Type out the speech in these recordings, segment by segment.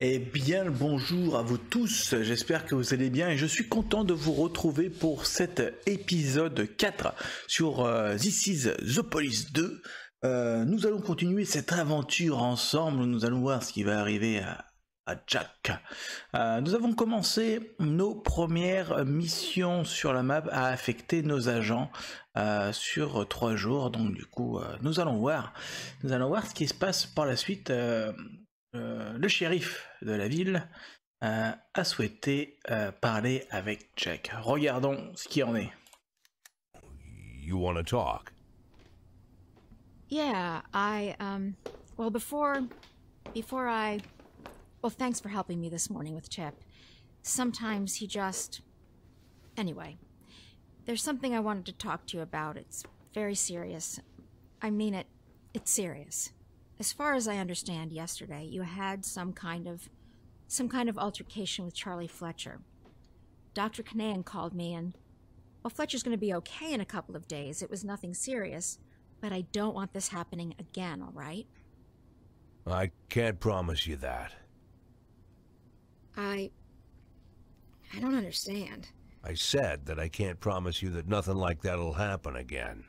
Eh bien, bonjour à vous tous, j'espère que vous allez bien et je suis content de vous retrouver pour cet épisode 4 sur euh, This is The Police 2. Euh, nous allons continuer cette aventure ensemble, nous allons voir ce qui va arriver à, Jack. Euh, nous avons commencé nos premières missions sur la map à affecter nos agents sur trois jours, donc du coup nous allons voir, nous allons voir ce qui se passe par la suite. Euh, le shérif de la ville euh, a souhaité euh, parler avec Jack. Regardons ce qui en est. You want to talk? Yeah, I, um, well, before, before I, well, thanks for helping me this morning with Chip. Sometimes he just, anyway, there's something I wanted to talk to you about. It's very serious. I mean it, it's serious. As far as I understand, yesterday you had some kind of, some kind of altercation with Charlie Fletcher. Dr. Kanahan called me and, well, Fletcher's going to be okay in a couple of days. It was nothing serious. But I don't want this happening again, all right? I can't promise you that. I. I don't understand. I said that I can't promise you that nothing like that'll happen again.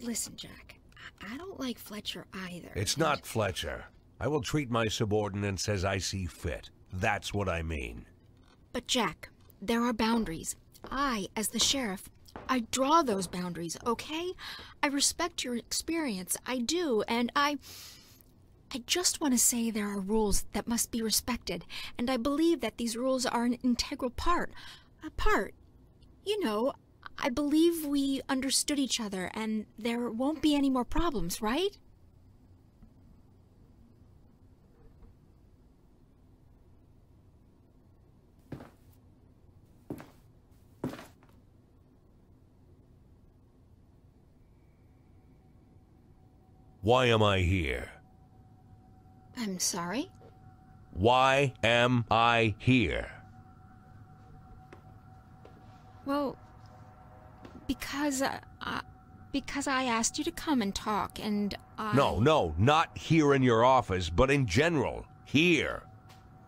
Listen, Jack. I don't like Fletcher either. It's not Fletcher. I will treat my subordinates as I see fit. That's what I mean. But, Jack, there are boundaries. I, as the sheriff, I draw those boundaries, okay? I respect your experience. I do, and I. I just want to say there are rules that must be respected, and I believe that these rules are an integral part. A part. You know, I believe we understood each other, and there won't be any more problems, right? Why am I here? I'm sorry? Why am I here? Well, because uh, uh, because I asked you to come and talk, and I No, no, not here in your office, but in general. Here.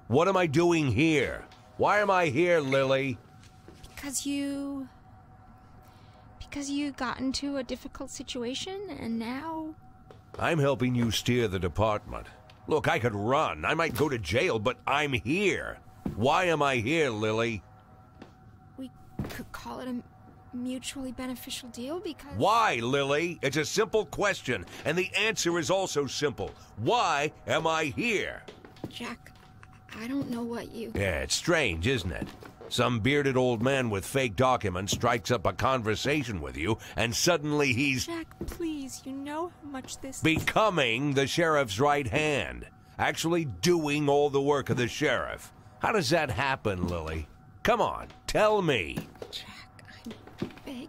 What am I doing here? Why am I here, Lily? because you because you got into a difficult situation, and now I'm helping you steer the department. Look, I could run. I might go to jail, but I'm here. Why am I here, Lily? we could call it a mutually beneficial deal. Because Why, Lily? It's a simple question, and the answer is also simple. Why am I here? Jack, I don't know what you. Yeah, it's strange, isn't it? Some bearded old man with fake documents strikes up a conversation with you, and suddenly he's Jack, please, you know how much this. becoming the sheriff's right hand. Actually doing all the work of the sheriff. How does that happen, Lily? Come on, tell me. Jack,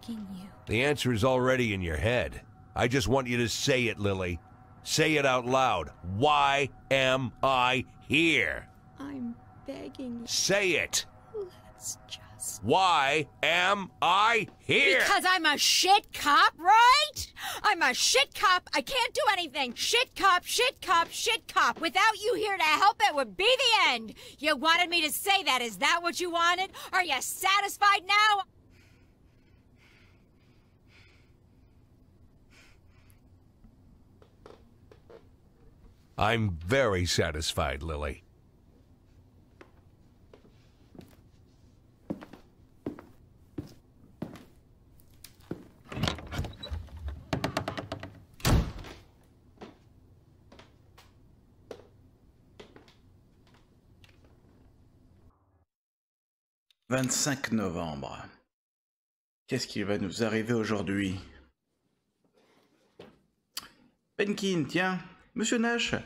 begging you. The answer is already in your head. I just want you to say it, Lily. Say it out loud. Why am I here? I'm begging you. Say it. Let's just. Why am I here? Because I'm a shit cop, right? I'm a shit cop. I can't do anything. Shit cop, shit cop, shit cop. Without you here to help, it would be the end. You wanted me to say that. Is that what you wanted? Are you satisfied now? I'm very satisfied, Lily. « 25 novembre. Qu'est-ce qui va nous arriver aujourd'hui? Penkin, tiens, Monsieur Nash,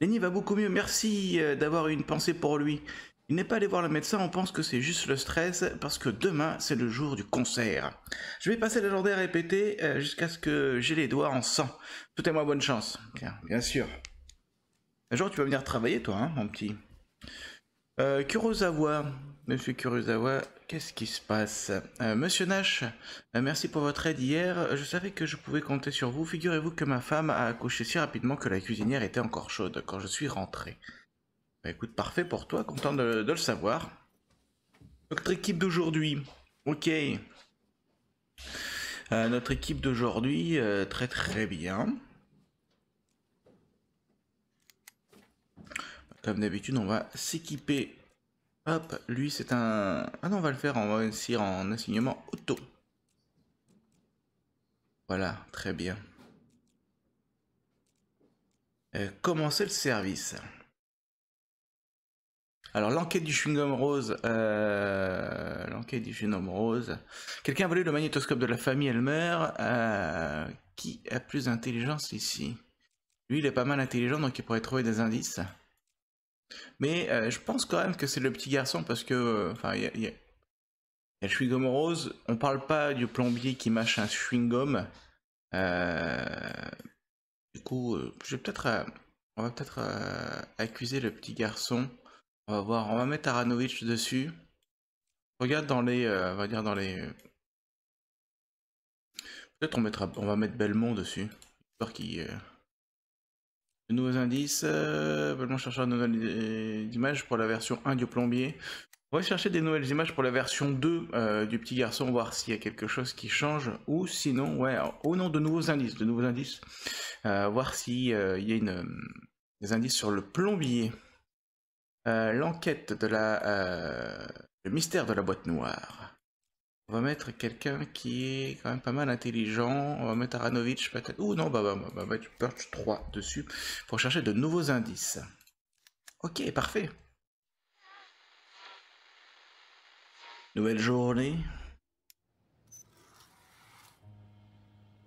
Lenny va beaucoup mieux, merci euh, d'avoir une pensée pour lui. Il n'est pas allé voir le médecin, on pense que c'est juste le stress, parce que demain c'est le jour du concert. Je vais passer la journée à répéter euh, jusqu'à ce que j'ai les doigts en sang. Souhaitez-moi bonne chance. Bien, bien sûr. Un jour tu vas venir travailler toi, hein, mon petit. Euh, Kurosawa, Monsieur Kurosawa, qu'est-ce qui se passe? Euh, Monsieur Nash, euh, merci pour votre aide hier. Je savais que je pouvais compter sur vous. Figurez-vous que ma femme a accouché si rapidement que la cuisinière était encore chaude quand je suis rentré. Bah écoute, parfait pour toi, content de, le savoir. Notre équipe d'aujourd'hui. Ok. Euh, notre équipe d'aujourd'hui, très très bien. Comme d'habitude, on va s'équiper. Hop, lui c'est un... Ah non, on va le faire, on va essayer en enseignement auto. Voilà, très bien. Euh, commencer le service? Alors l'enquête du chewing-gum rose, euh, l'enquête du chewing-gum rose. Quelqu'un a volé le magnétoscope de la famille Elmer. Euh, qui a plus d'intelligence ici? Lui, il est pas mal intelligent, donc il pourrait trouver des indices. Mais euh, je pense quand même que c'est le petit garçon parce que, euh, enfin, il y y a- le chewing-gum rose. On parle pas du plombier qui mâche un chewing-gum. Euh, du coup, je vais peut-être, on va peut-être accuser le petit garçon. On va voir, on va mettre Aranovic dessus. Regarde dans les, on va dire dans les. Peut-être on mettra, on va mettre Belmont dessus. Histoire qu'il. De nouveaux indices. Euh... Belmont cherchera de nouvelles euh, images pour la version 1 du plombier. On va chercher des nouvelles images pour la version 2 euh, du petit garçon, voir s'il y a quelque chose qui change. Ou sinon, ouais, au nom de nouveaux indices, de nouveaux indices. Euh, voir s'il y a des indices sur le plombier. L'enquête de la. le mystère de la boîte noire. On va mettre quelqu'un qui est quand même pas mal intelligent. On va mettre Aranovic peut-être. Ou non, bah, bah, bah, va mettre Perch 3 dessus pour chercher de nouveaux indices. Ok, parfait. Nouvelle journée.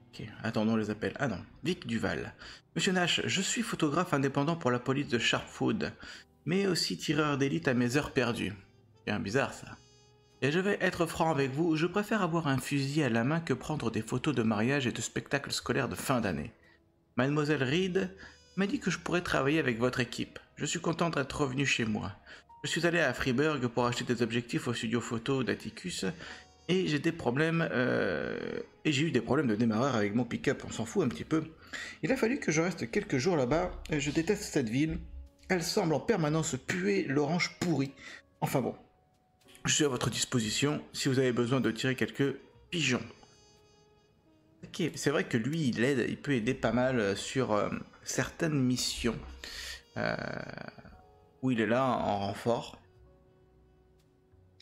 Ok, attendons les appels. Ah non, Vic Duval. Monsieur Nash, je suis photographe indépendant pour la police de Sharpfood, mais aussi tireur d'élite à mes heures perdues. Bien bizarre ça. Et je vais être franc avec vous, je préfère avoir un fusil à la main que prendre des photos de mariage et de spectacles scolaires de fin d'année. Mademoiselle Reed m'a dit que je pourrais travailler avec votre équipe. Je suis content d'être revenu chez moi. Je suis allé à Freeburg pour acheter des objectifs au studio photo d'Atticus et j'ai des problèmes euh, et j'ai eu des problèmes de démarreur avec mon pick-up, on s'en fout un petit peu. Il a fallu que je reste quelques jours là-bas. Je déteste cette ville. Elle semble en permanence puer l'orange pourri. Enfin bon, je suis à votre disposition si vous avez besoin de tirer quelques pigeons. Ok, c'est vrai que lui, il aide, il peut aider pas mal euh, sur euh, certaines missions euh, où il est là en renfort.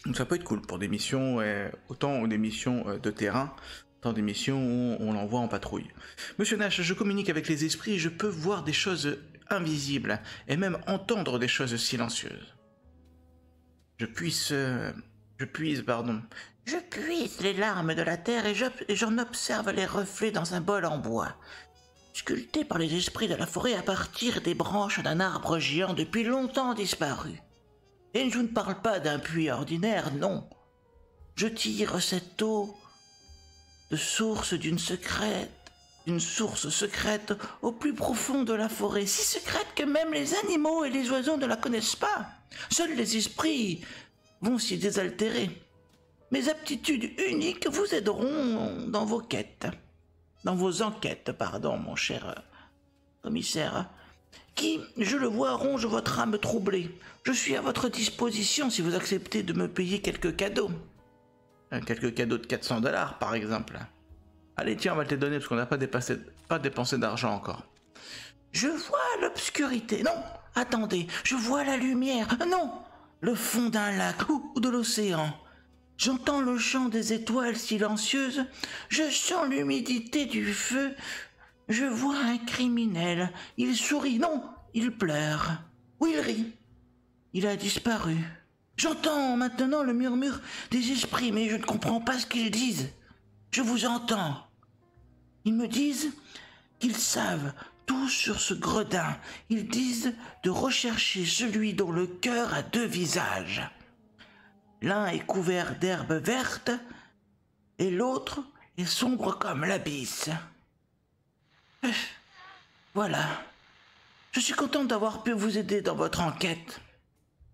Donc ça peut être cool pour des missions, euh, autant des missions de terrain, autant des missions où on l'envoie en patrouille. Monsieur Nash, je communique avec les esprits et je peux voir des choses invisibles et même entendre des choses silencieuses. Je puisse... euh, je puise, pardon. Je puise les larmes de la terre et j'en observe les reflets dans un bol en bois, sculpté par les esprits de la forêt à partir des branches d'un arbre géant depuis longtemps disparu. Et je ne parle pas d'un puits ordinaire, non. Je tire cette eau de source d'une secrète, d'une source secrète au plus profond de la forêt, si secrète que même les animaux et les oiseaux ne la connaissent pas. Seuls les esprits vont s'y désaltérer. Mes aptitudes uniques vous aideront dans vos quêtes, dans vos enquêtes, pardon, mon cher commissaire, qui, je le vois, ronge votre âme troublée. Je suis à votre disposition si vous acceptez de me payer quelques cadeaux. Euh, Quelques cadeaux de 400 dollars, par exemple. Allez, tiens, on va te les donner parce qu'on n'a pas, pas dépensé d'argent encore. Je vois l'obscurité. Non, attendez, je vois la lumière. Non, le fond d'un lac ou de l'océan. J'entends le chant des étoiles silencieuses. Je sens l'humidité du feu. Je vois un criminel. Il sourit. Non, il pleure. Ou il rit. Il a disparu. J'entends maintenant le murmure des esprits, mais je ne comprends pas ce qu'ils disent. Je vous entends. Ils me disent qu'ils savent tout sur ce gredin. Ils disent de rechercher celui dont le cœur a deux visages. L'un est couvert d'herbes vertes et l'autre est sombre comme l'abysse. Euh, Voilà. Je suis content d'avoir pu vous aider dans votre enquête.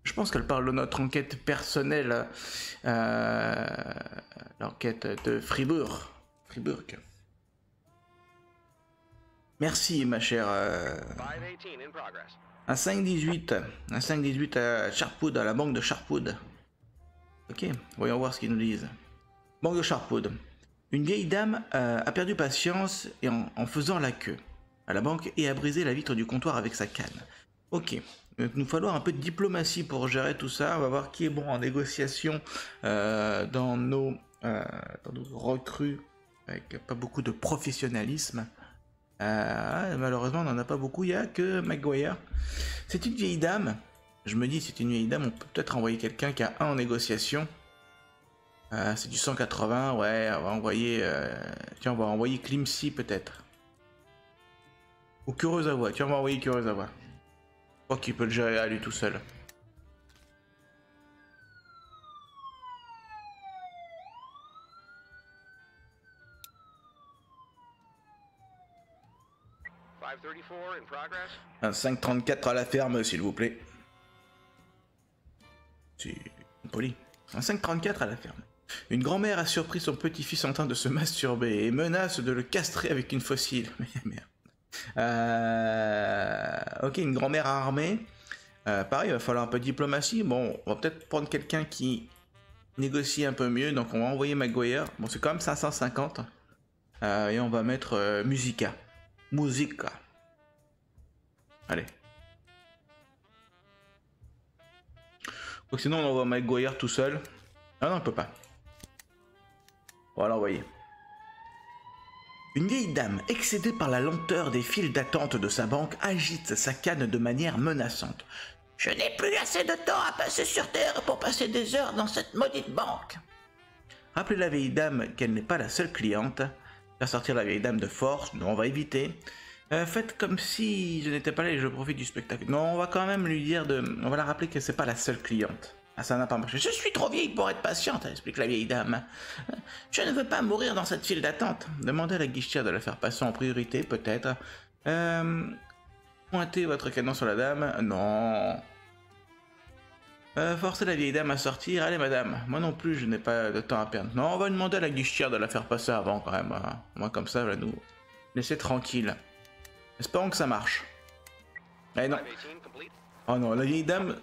Je pense qu'elle parle de notre enquête personnelle, euh, l'enquête de Fribourg. Fribourg. Merci, ma chère. euh, un 5-18. Un 5-18 à Sharpwood, à la banque de Sharpwood. Ok, voyons voir ce qu'ils nous disent. Banque de Sharpwood. Une vieille dame euh, a perdu patience et en, en faisant la queue à la banque et a brisé la vitre du comptoir avec sa canne. Ok, il nous falloir un peu de diplomatie pour gérer tout ça. On va voir qui est bon en négociation euh, dans, nos, dans nos recrues avec pas beaucoup de professionnalisme. Euh, malheureusement, on n'en a pas beaucoup. Il n'y a que McGuire. C'est une vieille dame. Je me dis, c'est une vieille dame. On peut peut-être envoyer quelqu'un qui a un en négociation. Euh, c'est du 180. Ouais, on va envoyer. euh, Tiens, on va envoyer Klimsy peut-être. Ou Kurosawa. Tiens, on va envoyer Kurosawa. Je crois qu'il peut le gérer à lui tout seul. Un 534 à la ferme, s'il vous plaît. C'est poli. Un 534 à la ferme. Une grand-mère a surpris son petit-fils en train de se masturber et menace de le castrer avec une fossile. Merde. Euh, Ok, une grand-mère armée. Euh, pareil, il va falloir un peu de diplomatie. Bon, on va peut-être prendre quelqu'un qui négocie un peu mieux. Donc on va envoyer Maguire. Bon, c'est quand même 550. Euh, et on va mettre Musica. Musica. Allez. Donc sinon on envoie Maguire tout seul. Ah non, on peut pas. On va. Une vieille dame, excédée par la lenteur des files d'attente de sa banque, agite sa canne de manière menaçante. Je n'ai plus assez de temps à passer sur Terre pour passer des heures dans cette maudite banque. Rappelez la vieille dame qu'elle n'est pas la seule cliente. Faire sortir la vieille dame de force, non, on va éviter. Euh, faites comme si je n'étais pas là et je profite du spectacle. Non, on va quand même lui dire de. On va la rappeler que c'est pas la seule cliente. Ah, ça n'a pas marché. Je suis trop vieille pour être patiente, explique la vieille dame. Je ne veux pas mourir dans cette file d'attente. Demandez à la guichetière de la faire passer en priorité, peut-être. Euh, pointez votre canon sur la dame. Non. Euh, forcez la vieille dame à sortir. Allez, madame. Moi non plus, je n'ai pas de temps à perdre. Non, on va demander à la guichetière de la faire passer avant, quand même. Moi, comme ça, elle va nous laisser tranquille. Espérons que ça marche. Eh non. Oh non, la vieille dame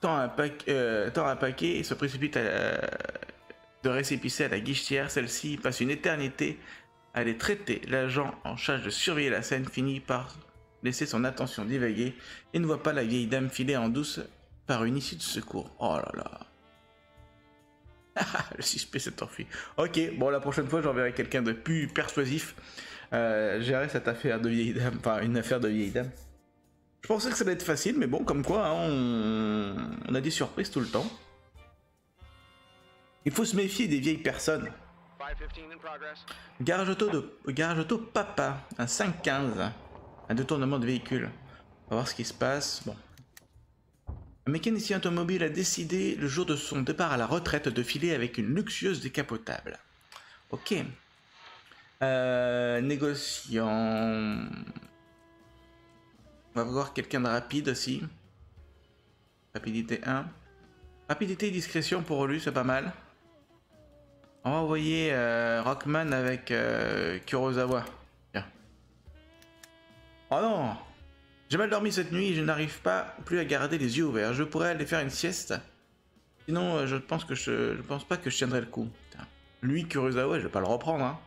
tend un, paquet, euh, paquet et se précipite de récépissé à la guichetière. Celle-ci passe une éternité à les traiter. L'agent en charge de surveiller la scène finit par laisser son attention divaguer et ne voit pas la vieille dame filer en douce par une issue de secours. Oh là là. le suspect s'est enfui. Ok, bon, la prochaine fois, j'enverrai quelqu'un de plus persuasif euh, gérer cette affaire de vieille dame. Enfin, une affaire de vieille dame. Je pensais que ça allait être facile, mais bon, comme quoi, hein, on... on a des surprises tout le temps. Il faut se méfier des vieilles personnes. Garage auto de garage auto papa, un 515, un détournement de véhicule. On va voir ce qui se passe. Bon. Un mécanicien automobile a décidé, le jour de son départ à la retraite, de filer avec une luxueuse décapotable. Ok. Euh, négociant. On va voir quelqu'un de rapide aussi. Rapidité 1. Rapidité et discrétion pour lui, c'est pas mal. On va envoyer euh, Rockman avec euh, Kurosawa. Oh non J'ai mal dormi cette nuit et je n'arrive pas plus à garder les yeux ouverts. Je pourrais aller faire une sieste. Sinon, euh, je pense pense pas que je tiendrai le coup. Lui, Kurosawa, je vais pas le reprendre. Hein.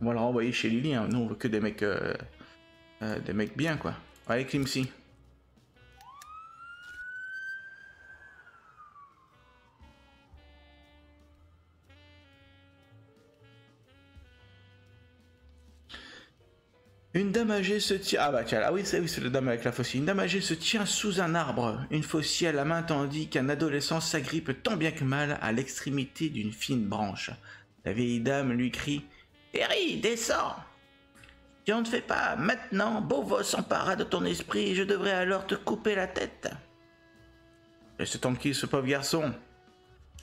On va le renvoyer chez Lily. Hein. Nous, on veut que des mecs, euh, euh, des mecs bien, quoi. Allez, Climsy. Une dame âgée se tient. Ah bah tiens, ah oui, c'est oui, la dame avec la faucille. Une dame âgée se tient sous un arbre, une faucille à la main, tandis qu'un adolescent s'agrippe tant bien que mal à l'extrémité d'une fine branche. La vieille dame lui crie Terry, descends on ne fait pas maintenant, Beauvau s'empara de ton esprit et je devrais alors te couper la tête. Laissez tranquille ce pauvre garçon.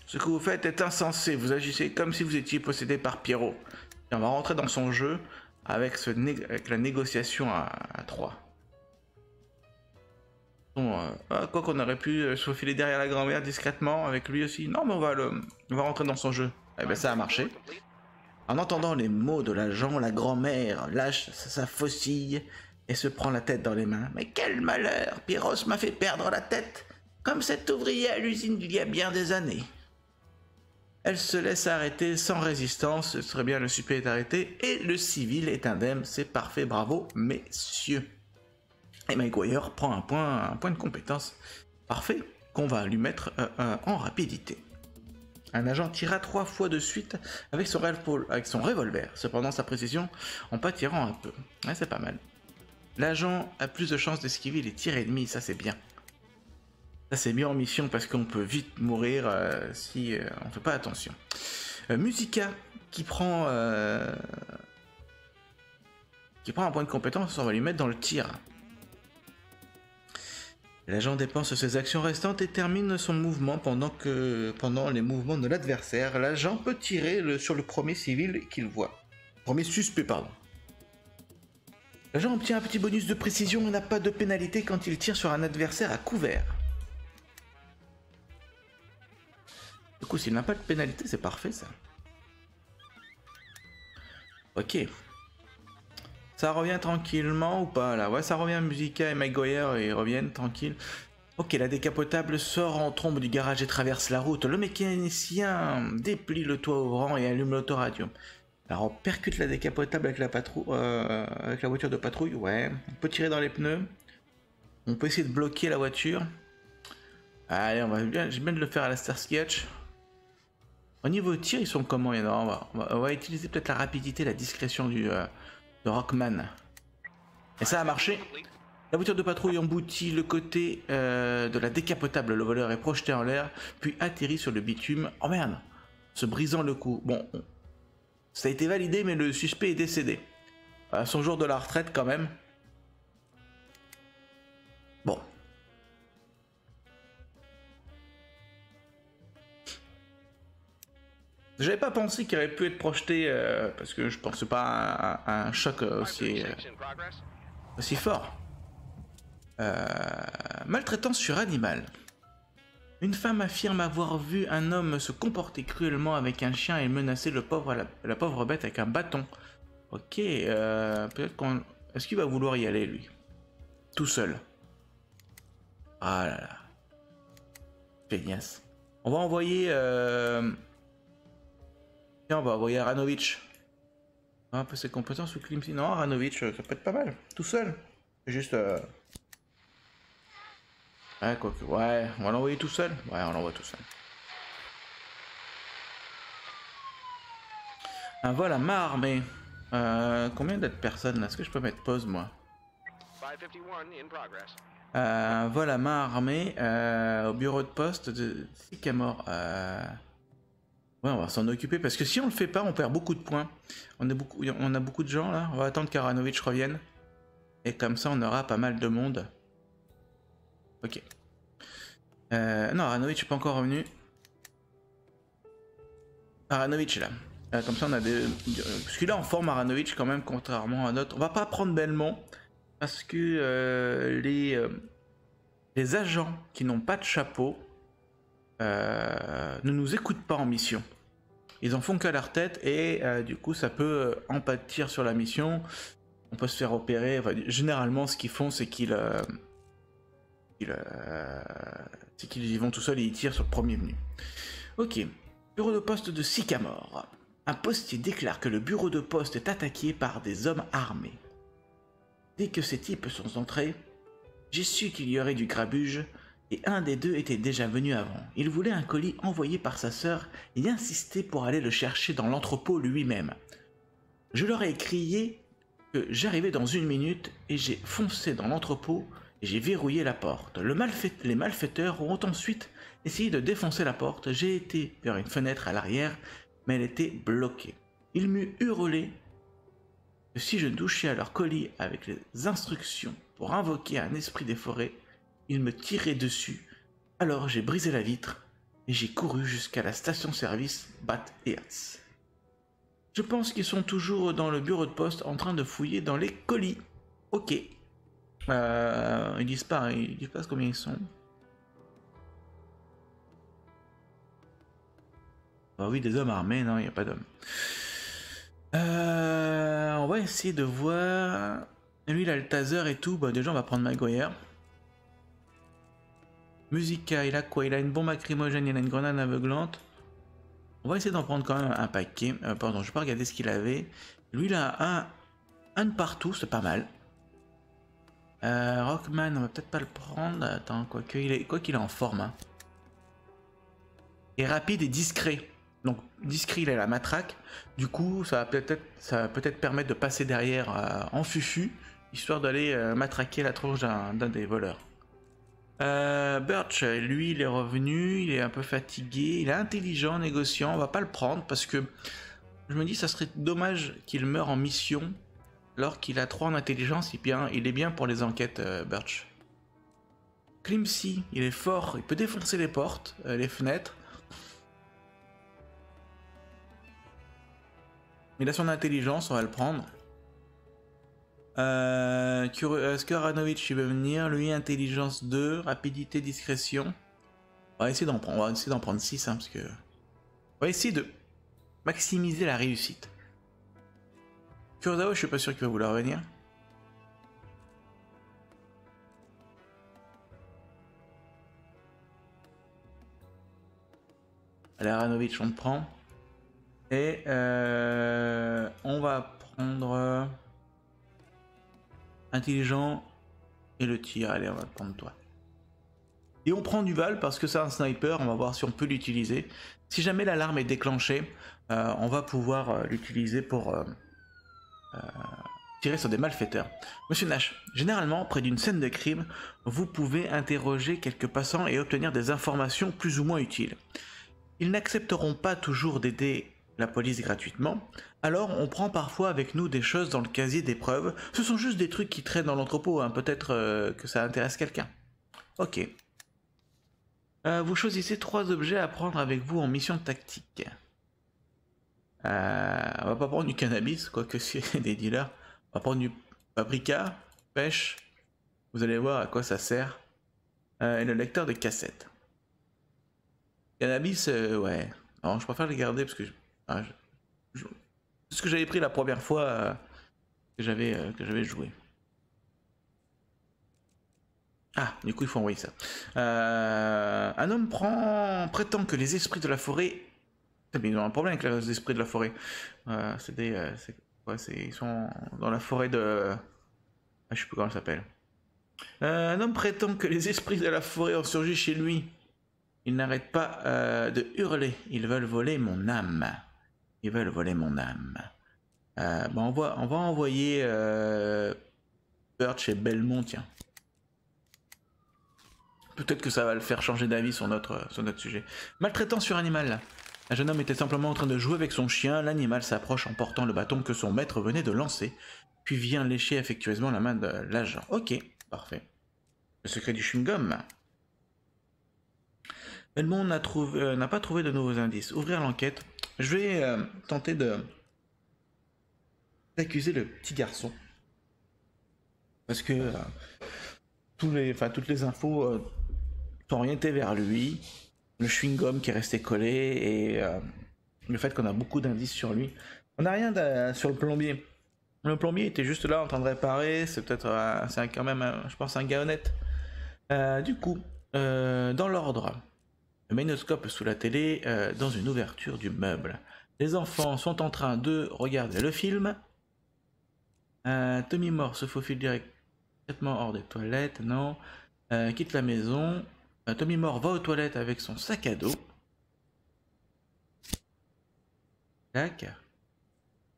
Ce que vous faites est insensé, vous agissez comme si vous étiez possédé par Pierrot. Et on va rentrer dans son jeu avec, la négociation à, à 3. Bon, euh, ah, quoi qu'on aurait pu euh, se faufiler derrière la grand-mère discrètement avec lui aussi. Non, mais on va, le, on va rentrer dans son jeu. Eh ben ça a marché. En entendant les mots de l'agent, la grand-mère lâche sa faucille et se prend la tête dans les mains. Mais quel malheur Pyros m'a fait perdre la tête, comme cet ouvrier à l'usine il y a bien des années. Elle se laisse arrêter sans résistance, ce serait bien le suppléant est arrêté, et le civil est indemne, c'est parfait, bravo, messieurs. Et Maguire prend un point, un point de compétence parfait qu'on va lui mettre euh, euh, en rapidité. Un agent tira trois fois de suite avec son, revolver, cependant sa précision en pâtirant un peu. C'est pas mal. L'agent a plus de chances d'esquiver les tirs ennemis, ça c'est bien. Ça c'est mieux en mission parce qu'on peut vite mourir euh, si on fait pas attention. Musica qui prend qui prend un point de compétence, on va lui mettre dans le tir. L'agent dépense ses actions restantes et termine son mouvement pendant que pendant les mouvements de l'adversaire, l'agent peut tirer sur le premier civil qu'il voit. Premier suspect, pardon. L'agent obtient un petit bonus de précision et n'a pas de pénalité quand il tire sur un adversaire à couvert. Du coup, s'il n'a pas de pénalité, c'est parfait ça. Ok. Ça revient tranquillement ou pas là? Ouais, ça revient. Musica et McGuire ils reviennent tranquille. Ok, la décapotable sort en trombe du garage et traverse la route. Le mécanicien déplie le toit ouvrant et allume l'autoradio. Alors on percute la décapotable avec la, euh, avec la voiture de patrouille. Ouais, on peut tirer dans les pneus. On peut essayer de bloquer la voiture. Allez, on va bien, j'ai bien de le faire à la Starsky Au niveau tir, ils sont comment? On va, on va, utiliser peut-être la rapidité, la discrétion du, euh, Rockman. Et ça a marché. La voiture de patrouille emboutit le côté euh, de la décapotable. Le voleur est projeté en l'air, puis atterrit sur le bitume. Oh merde Se brisant le cou. Bon, ça a été validé, mais le suspect est décédé. À son jour de la retraite, quand même. J'avais pas pensé qu'il aurait pu être projeté euh, parce que je pensais pas à, un choc aussi, euh, fort. Euh, maltraitance sur animal. Une femme affirme avoir vu un homme se comporter cruellement avec un chien et menacer le pauvre, la, pauvre bête avec un bâton. Ok, peut-être qu'on... Est-ce qu'il va vouloir y aller, lui? Tout seul. Ah là là. Péniasse. On va envoyer on va envoyer Aranovic. Un peu ses compétences ou Klimsi. Non, Aranovic, ça peut être pas mal. Tout seul. Juste. Euh... Ouais, quoi que. Ouais, on va l'envoyer tout seul. Ouais, on l'envoie tout seul. Ah, voilà, ma armée. Euh, combien d'autres personnes là? Est-ce que je peux mettre pause moi? Euh, Voilà ma armée euh, au bureau de poste de Sycamore. Euh, Ouais, on va s'en occuper parce que si on le fait pas, on perd beaucoup de points. On a beaucoup, on a beaucoup de gens là. On va attendre qu'Aranovic revienne. Et comme ça, on aura pas mal de monde. Ok. Euh, non, Aranovic n'est pas encore revenu. Aranovic est là. Euh, comme ça, on a des. Parce qu'il est en forme, Aranovic, quand même, contrairement à notre. On va pas prendre Belmont. Parce que euh, les, les agents qui n'ont pas de chapeau ne nous écoutent pas en mission. Ils en font qu'à leur tête et euh, du coup ça peut en pâtir sur la mission. On peut se faire opérer. généralement ce qu'ils font c'est qu'ils euh, qu'ils y vont tout seuls et ils tirent sur le premier venu. Ok. Bureau de poste de Sycamore. Un postier déclare que le bureau de poste est attaqué par des hommes armés. Dès que ces types sont entrés, j'ai su qu'il y aurait du grabuge et un des deux était déjà venu avant. Il voulait un colis envoyé par sa sœur et insistait pour aller le chercher dans l'entrepôt lui-même. Je leur ai crié que j'arrivais dans une minute et j'ai foncé dans l'entrepôt et j'ai verrouillé la porte. les malfaiteurs ont ensuite essayé de défoncer la porte. J'ai été vers une fenêtre à l'arrière, mais elle était bloquée. Ils m'eurent hurlé que si je touchais à leur colis avec les instructions pour invoquer un esprit des forêts, il me tirait dessus. Alors j'ai brisé la vitre et j'ai couru jusqu'à la station-service Bat Eats. Je pense qu'ils sont toujours dans le bureau de poste en train de fouiller dans les colis. Ok. Euh, ils pas, ils disent pas combien ils sont? Ah oui, des hommes armés, non, il n'y a pas d'hommes. Euh, on va essayer de voir. Lui, il a le taser et tout. Bah, déjà, on va prendre Maguire. Musica, il a quoi? Il a une bombe lacrymogène, il a une grenade aveuglante. On va essayer d'en prendre quand même un paquet. Euh, pardon, je vais pas regarder ce qu'il avait. Lui, il a un, un de partout, c'est pas mal. Euh, Rockman, on va peut-être pas le prendre. Attends, quoi qu'il est, quoi qu'il est en forme. Hein. Et rapide et discret. Donc discret, il a la matraque. Du coup, ça va peut-être, peut-être permettre de passer derrière euh, en fufu, histoire d'aller matraquer la tronche d'un des voleurs. Euh, Birch, lui, il est revenu, il est un peu fatigué, il est intelligent, négociant, on va pas le prendre parce que je me dis ça serait dommage qu'il meure en mission alors qu'il a 3 en intelligence et bien il est bien pour les enquêtes, euh, Birch. Climsy, il est fort, il peut défoncer les portes, euh, les fenêtres. Il a son intelligence, on va le prendre. Euh, Est-ce que Ranovic il veut venir Lui, intelligence 2, rapidité, discrétion. On va essayer d'en prendre, prendre 6 hein, parce que. On va essayer de maximiser la réussite. Kurosawa, je suis pas sûr qu'il va vouloir venir. Allez, Ranovic, on prend. Et euh, on va prendre intelligent et le tir. Allez, on va prendre toi. Et on prend Duval parce que c'est un sniper, on va voir si on peut l'utiliser. Si jamais l'alarme est déclenchée, euh, on va pouvoir euh, l'utiliser pour euh, tirer sur des malfaiteurs. Monsieur Nash, généralement, près d'une scène de crime, vous pouvez interroger quelques passants et obtenir des informations plus ou moins utiles. Ils n'accepteront pas toujours d'aider la police gratuitement, alors on prend parfois avec nous des choses dans le casier d'épreuves. Ce sont juste des trucs qui traînent dans l'entrepôt, hein. peut-être euh, que ça intéresse quelqu'un. Ok. Euh, vous choisissez trois objets à prendre avec vous en mission tactique. Euh, on va pas prendre du cannabis, quoique c'est des dealers. On va prendre du paprika, pêche. Vous allez voir à quoi ça sert. et le lecteur de cassette. Cannabis, ouais. Alors je préfère les garder parce que ah, ce que j'avais pris la première fois euh, que j'avais euh, que j'avais joué. Ah, du coup, il faut envoyer ça. Euh, un homme prend, prétend que les esprits de la forêt. ils ont un problème avec les esprits de la forêt. c'est des. ils sont dans la forêt de. Ah, je sais plus comment ça s'appelle. un homme prétend que les esprits de la forêt ont surgi chez lui. Ils n'arrêtent pas de hurler. Ils veulent voler mon âme. Ils veulent voler mon âme. Euh, on, va, envoyer euh, et Belmont, tiens. Peut-être que ça va le faire changer d'avis sur notre, sur notre sujet. Maltraitant sur animal. Un jeune homme était simplement en train de jouer avec son chien. L'animal s'approche en portant le bâton que son maître venait de lancer, puis vient lécher affectueusement la main de l'agent. Ok, parfait. Le secret du chewing-gum. Belmont n'a euh, pas trouvé de nouveaux indices. Ouvrir l'enquête. Je vais euh, tenter de d'accuser le petit garçon. Parce que euh, tous les, toutes les infos euh, sont orientées vers lui. Le chewing-gum qui est resté collé et le fait qu'on a beaucoup d'indices sur lui. On n'a rien sur le plombier. Le plombier était juste là en train de réparer. C'est peut-être quand même, je pense, un gars honnête. du coup, dans l'ordre, le magnoscope sous la télé euh, dans une ouverture du meuble. Les enfants sont en train de regarder le film. Tommy Moore se faufile directement hors des toilettes, non. Euh, quitte la maison. Tommy Moore va aux toilettes avec son sac à dos. Tac.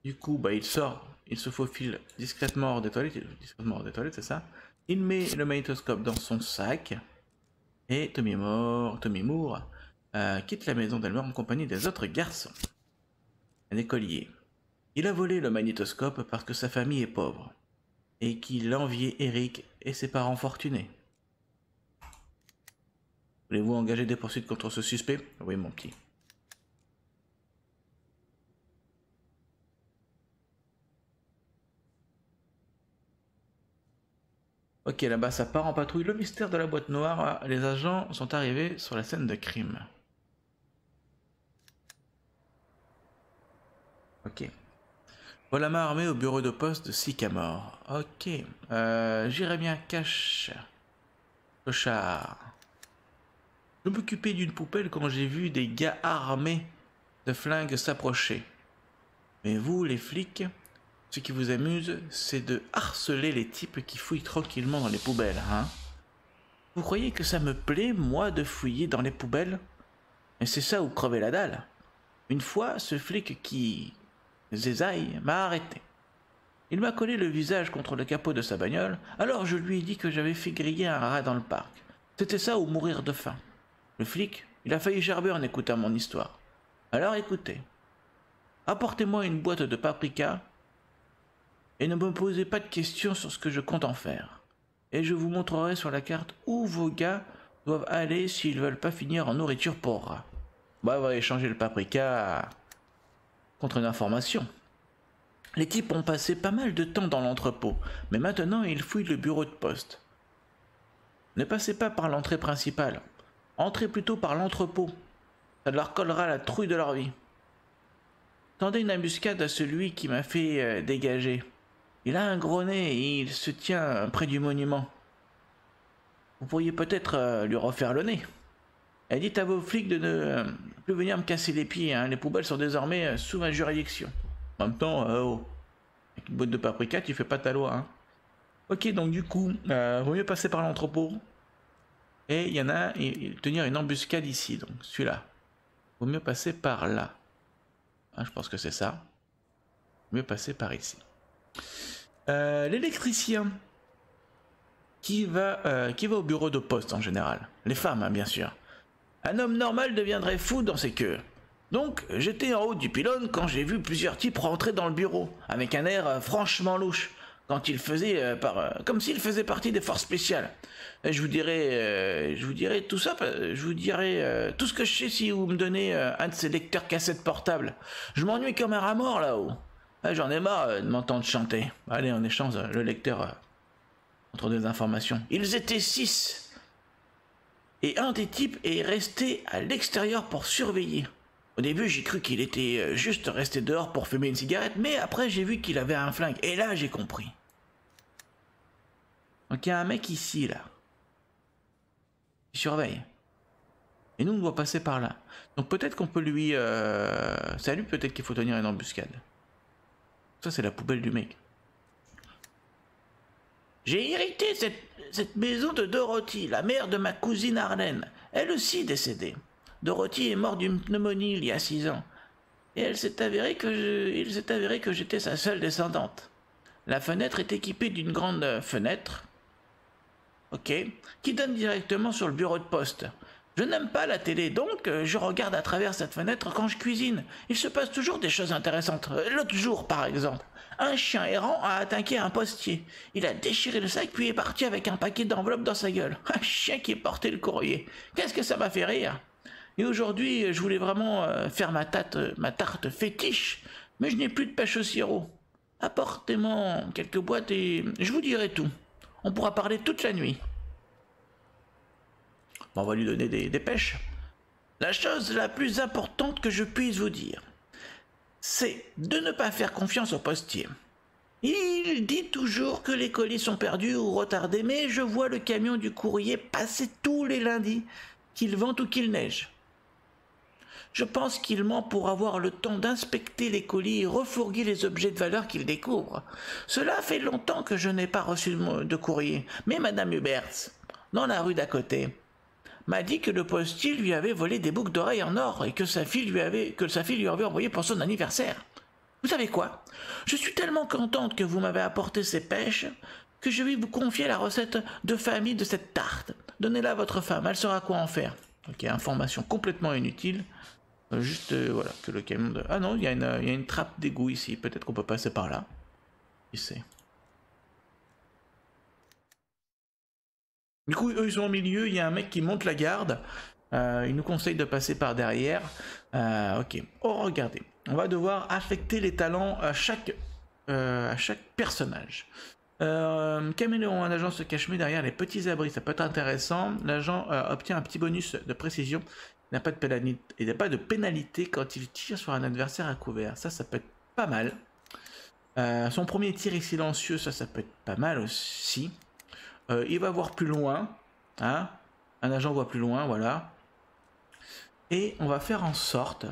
Du coup, bah, il sort, il se faufile discrètement hors des toilettes, discrètement hors des toilettes, c'est ça. Il met le magnétoscope dans son sac. Et Tommy Moore, Tommy Moore euh, quitte la maison d'Elmer en compagnie des autres garçons. Un écolier. Il a volé le magnétoscope parce que sa famille est pauvre et qu'il enviait Eric et ses parents fortunés. Voulez-vous engager des poursuites contre ce suspect? Oui, mon petit. Ok, là-bas ça part en patrouille. Le mystère de la boîte noire. Les agents sont arrivés sur la scène de crime. Ok. Voilà ma armée au bureau de poste de Sycamore. Ok. Euh, J'irai bien cache. Clochard. Je m'occupais d'une poubelle quand j'ai vu des gars armés de flingues s'approcher. Mais vous, les flics, ce qui vous amuse, c'est de harceler les types qui fouillent tranquillement dans les poubelles, hein Vous croyez que ça me plaît, moi, de fouiller dans les poubelles? Et c'est ça où crever la dalle. Une fois, ce flic qui zézaille m'a arrêté. Il m'a collé le visage contre le capot de sa bagnole, alors je lui ai dit que j'avais fait griller un rat dans le parc. C'était ça ou mourir de faim. Le flic, il a failli gerber en écoutant mon histoire. Alors écoutez. Apportez-moi une boîte de paprika et ne me posez pas de questions sur ce que je compte en faire. Et je vous montrerai sur la carte où vos gars doivent aller s'ils veulent pas finir en nourriture pour rats. Bah, on va échanger le paprika contre une information. Les types ont passé pas mal de temps dans l'entrepôt, mais maintenant ils fouillent le bureau de poste. Ne passez pas par l'entrée principale. Entrez plutôt par l'entrepôt. Ça leur collera la trouille de leur vie. Tendez une embuscade à celui qui m'a fait euh, dégager. Il a un gros nez et il se tient près du monument. Vous pourriez peut-être euh, lui refaire le nez. Et dites à vos flics de ne euh, plus venir me casser les pieds. hein. Les poubelles sont désormais euh, sous ma juridiction. En même temps, oh. avec une boîte de paprika, tu fais pas ta loi. Hein. Ok, donc du coup, vaut mieux passer par l'entrepôt. Et il y en a, et, tenir une embuscade ici, donc celui-là. Vaut mieux passer par là. Ah, je pense que c'est ça. Vaut mieux passer par ici. Euh, L'électricien qui va, euh, qui va au bureau de poste en général. Les femmes, hein, bien sûr. Un homme normal deviendrait fou dans ses queues. Donc, j'étais en haut du pylône quand j'ai vu plusieurs types rentrer dans le bureau, avec un air euh, franchement louche, quand ils faisaient euh, par, comme s'ils faisaient partie des forces spéciales. Et je vous dirai, je vous dirai tout ça, je vous dirai tout ce que je sais si vous me donnez un de ces lecteurs cassettes portables. Je m'ennuie comme un rat mort là-haut. Ah, J'en ai marre euh, de m'entendre chanter. Allez, on échange euh, le lecteur euh, entre des informations. Ils étaient six. Et un des types est resté à l'extérieur pour surveiller. Au début, j'ai cru qu'il était juste resté dehors pour fumer une cigarette, mais après, j'ai vu qu'il avait un flingue. Et là, j'ai compris. Donc, il y a un mec ici, là. Il surveille. Et nous, on doit passer par là. Donc, peut-être qu'on peut lui. Euh... Lui, peut-être qu'il faut tenir une embuscade. Ça, c'est la poubelle du mec. J'ai hérité cette, maison de Dorothy, la mère de ma cousine Arlène. Elle aussi décédée. Dorothy est morte d'une pneumonie il y a six ans. Et que il s'est avéré que j'étais sa seule descendante. La fenêtre est équipée d'une grande fenêtre, ok, qui donne directement sur le bureau de poste. Je n'aime pas la télé, donc euh, je regarde à travers cette fenêtre quand je cuisine. Il se passe toujours des choses intéressantes. Euh, L'autre jour, par exemple, un chien errant a attaqué un postier. Il a déchiré le sac puis est parti avec un paquet d'enveloppes dans sa gueule. Un chien qui portait le courrier. Qu'est-ce que ça m'a fait rire Et aujourd'hui, euh, je voulais vraiment faire ma, ma tarte fétiche, mais je n'ai plus de pêche au sirop. Apportez-moi quelques boîtes et je vous dirai tout. On pourra parler toute la nuit. On va lui donner des, des pêches. La chose la plus importante que je puisse vous dire, c'est de ne pas faire confiance au postier. Il dit toujours que les colis sont perdus ou retardés, mais je vois le camion du courrier passer tous les lundis, qu'il vente ou qu'il neige. Je pense qu'il ment pour avoir le temps d'inspecter les colis et refourguer les objets de valeur qu'il découvre. Cela fait longtemps que je n'ai pas reçu de de courrier, mais Madame Huberts, dans la rue d'à côté, m'a dit que le postier lui avait volé des boucles d'oreilles en or et que sa fille lui avait que sa fille lui avait envoyé pour son anniversaire. Vous savez quoi? Je suis tellement contente que vous m'avez apporté ces pêches que je vais vous confier la recette de famille de cette tarte. Donnez-la à votre femme, elle saura quoi en faire. Ok, information complètement inutile. Euh, Juste, euh, voilà, que le camion de... Ah non, il y, il y a une trappe d'égout ici. Peut-être qu'on peut passer par là. Qui sait? Du coup, eux, ils sont au milieu. Il y a un mec qui monte la garde. Euh, il nous conseille de passer par derrière. Euh, ok. Oh, regardez. On va devoir affecter les talents à chaque, euh, à chaque personnage. Caméléon, un agent se cache mieux derrière les petits abris, ça peut être intéressant. L'agent obtient un petit bonus de précision. Il n'a pas, pas de pénalité quand il tire sur un adversaire à couvert. Ça, ça peut être pas mal. Son premier tir est silencieux, ça, ça peut être pas mal aussi. Euh, il va voir plus loin. Hein un agent voit plus loin, voilà. Et on va faire en sorte.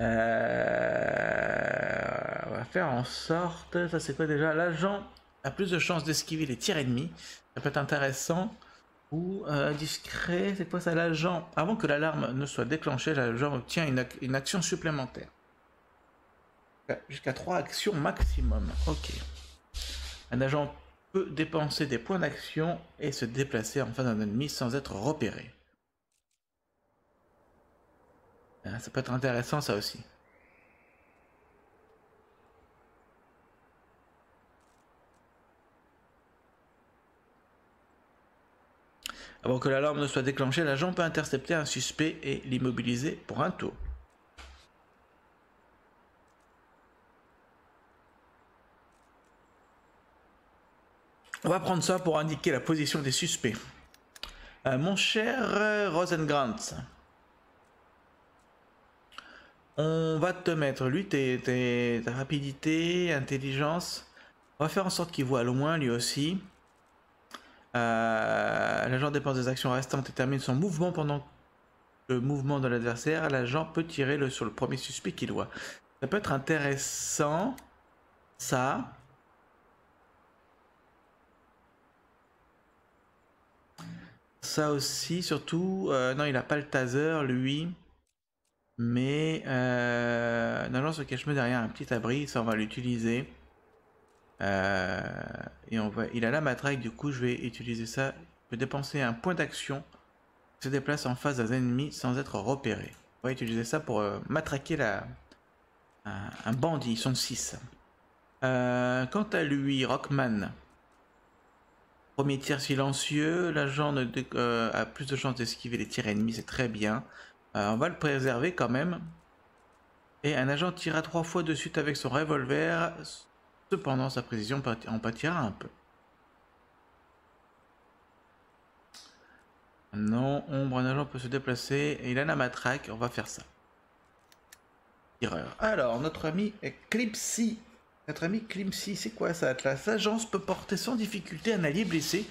Euh, on va faire en sorte. Ça, c'est quoi déjà? L'agent a plus de chances d'esquiver les tirs ennemis. Ça peut être intéressant. Ou euh, discret, c'est quoi ça? L'agent, avant que l'alarme ne soit déclenchée, l'agent obtient une, une action supplémentaire. Jusqu'à 3 actions maximum. Ok. Un agent peut dépenser des points d'action et se déplacer en face d'un ennemi sans être repéré. Ah, Ça peut être intéressant ça aussi. Avant que l'alarme ne soit déclenchée, l'agent peut intercepter un suspect et l'immobiliser pour un tour. On va prendre ça pour indiquer la position des suspects. Euh, mon cher Rosengrantz, on va te mettre, lui, tes, ta rapidité, intelligence. On va faire en sorte qu'il voit loin, lui aussi. Euh, L'agent dépense des actions restantes et termine son mouvement pendant le mouvement de l'adversaire. L'agent peut tirer sur le premier suspect qu'il voit. Ça peut être intéressant, ça. Ça aussi, surtout, euh, non, il a pas le taser, lui. Mais euh, un agent se cache derrière un petit abri, ça on va l'utiliser. Euh, et on va, il a la matraque, du coup je vais utiliser ça. Il peut dépenser un point d'action, se déplace en face d'un ennemi sans être repéré. On va utiliser ça pour euh, matraquer la, un, un bandit, ils sont 6. quant à lui, Rockman, premier tir silencieux, l'agent euh, a plus de chances d'esquiver les tirs ennemis, c'est très bien. Euh, on va le préserver quand même. Et un agent tira trois fois de suite avec son revolver. Cependant, sa précision en pâtira un peu. Non, ombre, un agent peut se déplacer. Il a la matraque, on va faire ça. Tireur. Alors, notre ami Clipsy. Notre ami Clipsy, c'est quoi ça Atlas? L'agence peut porter sans difficulté un allié blessé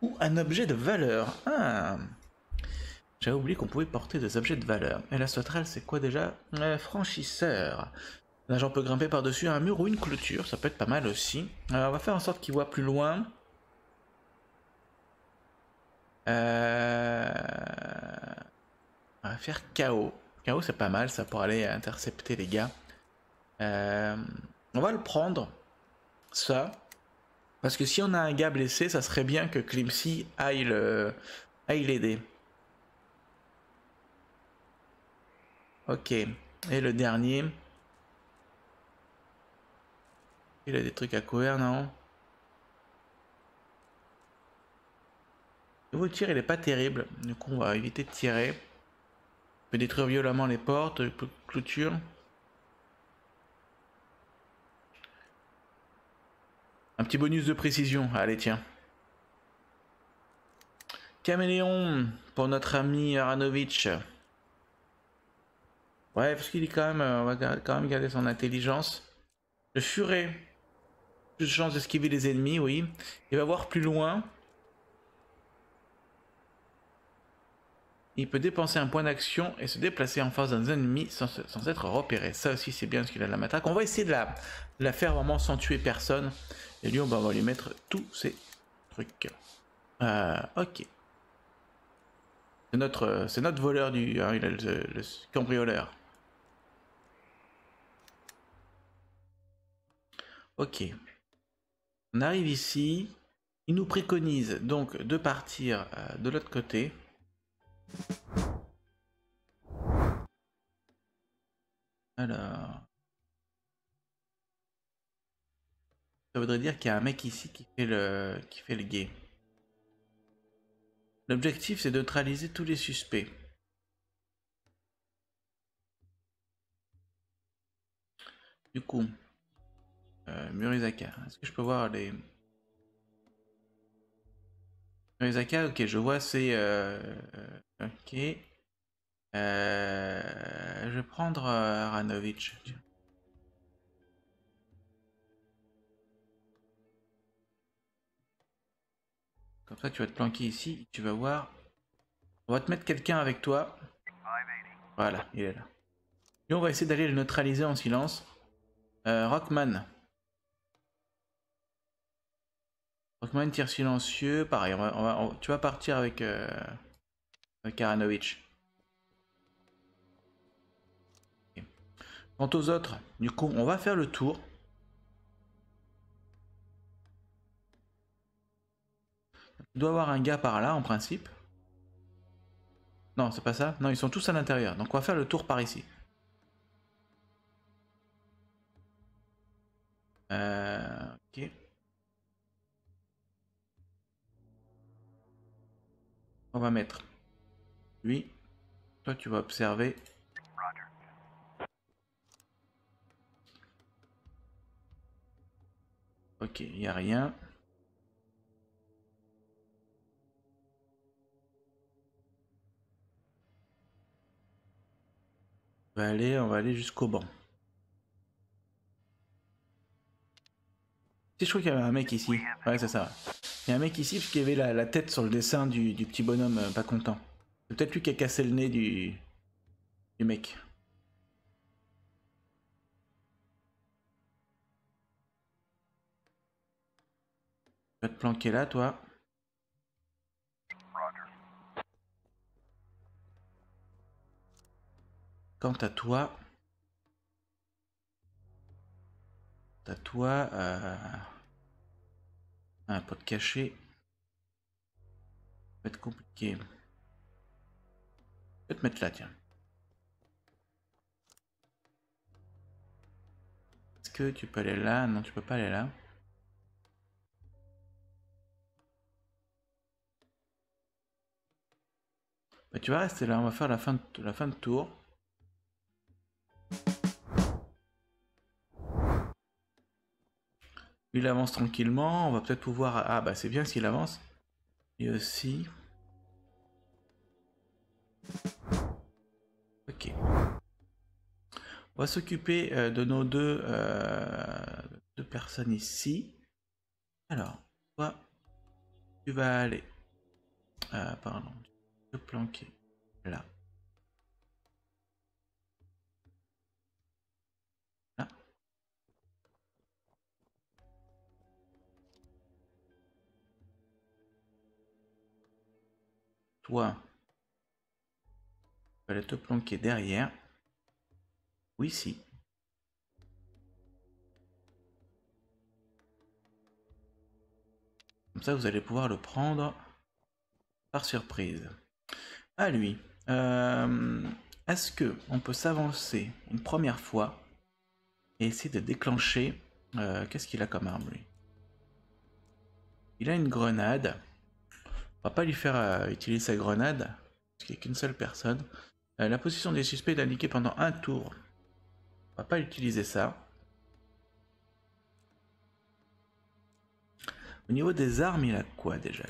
ou un objet de valeur. Ah j'avais oublié qu'on pouvait porter des objets de valeur. Et la sauterelle, c'est quoi déjà? Euh, Franchisseur. L'agent peut grimper par-dessus un mur ou une clôture, ça peut être pas mal aussi. Alors, on va faire en sorte qu'il voit plus loin. Euh, On va faire KO. KO, c'est pas mal, ça pour aller intercepter les gars. Euh, On va le prendre, ça. Parce que si on a un gars blessé, ça serait bien que Climsy aille le- aille l'aider. Ok. Et le dernier. Il a des trucs à couvert, non? Le tir, il est pas terrible. Du coup, on va éviter de tirer. Il peut détruire violemment les portes, clôture. Un petit bonus de précision. Allez, tiens. Caméléon pour notre ami Aranovitch. Ouais, parce qu'il est quand même, euh, on va quand même garder son intelligence. Le furet, plus de chance d'esquiver les ennemis, oui. Il va voir plus loin. Il peut dépenser un point d'action et se déplacer en face d'un ennemi sans, être repéré. Ça aussi, c'est bien parce qu'il a de la matraque. On va essayer de la faire vraiment sans tuer personne. Et lui, on va, lui mettre tous ces trucs. Euh, ok. C'est notre, c'est notre voleur du, hein, il a le, le cambrioleur. Ok. On arrive ici. Il nous préconise donc de partir euh, de l'autre côté. Alors. Ça voudrait dire qu'il y a un mec ici qui fait le, qui fait le guet. L'objectif c'est de neutraliser tous les suspects. Du coup, euh, Murizaka. Est-ce que je peux voir les... Murizaka, ok, je vois, c'est... euh, ok. Euh, je vais prendre euh, Aranovic. tiens. Comme ça, tu vas te planquer ici. Tu vas voir. On va te mettre quelqu'un avec toi. Voilà, il est là. Et on va essayer d'aller le neutraliser en silence. Euh, Rockman. Rockman tir silencieux. Pareil, tu vas partir avec, euh, avec Aranovic. Ok. Quant aux autres, du coup, on va faire le tour. Il doit avoir un gars par là, en principe. Non, c'est pas ça. Non, ils sont tous à l'intérieur. Donc on va faire le tour par ici. Euh, ok. On va mettre lui. Toi, tu vas observer. Ok, il n'y a rien. On va aller, on va aller jusqu'au banc. Si je crois qu'il y avait un mec ici. Ouais, c'est ça. Il y a un mec ici parce qu'il avait la, tête sur le dessin du, du petit bonhomme euh, pas content. C'est peut-être lui qui a cassé le nez du, du mec. Tu vas te planquer là, toi. Quant à toi, à toi, euh... un pot caché, va être compliqué. Je vais te mettre là, tiens. Est-ce que tu peux aller là? Non, tu peux pas aller là. Bah, tu vas rester là, on va faire la fin de tour. Il avance tranquillement, on va peut-être pouvoir... Ah bah c'est bien s'il avance. Et aussi... Ok. On va s'occuper euh, de nos deux, euh, deux personnes ici. Alors, toi, tu vas aller... Euh, pardon, te planquer. Là. Toi, aller te planquer derrière. Ou ici. Comme ça, vous allez pouvoir le prendre par surprise. À lui. Euh, Est-ce que on peut s'avancer une première fois et essayer de déclencher euh, Qu'est-ce qu'il a comme arme lui? Il a une grenade. On va pas lui faire euh, utiliser sa grenade parce qu'il n'y a qu'une seule personne. Euh, la position des suspects est indiquée pendant un tour. On va pas utiliser ça. Au niveau des armes, il a quoi déjà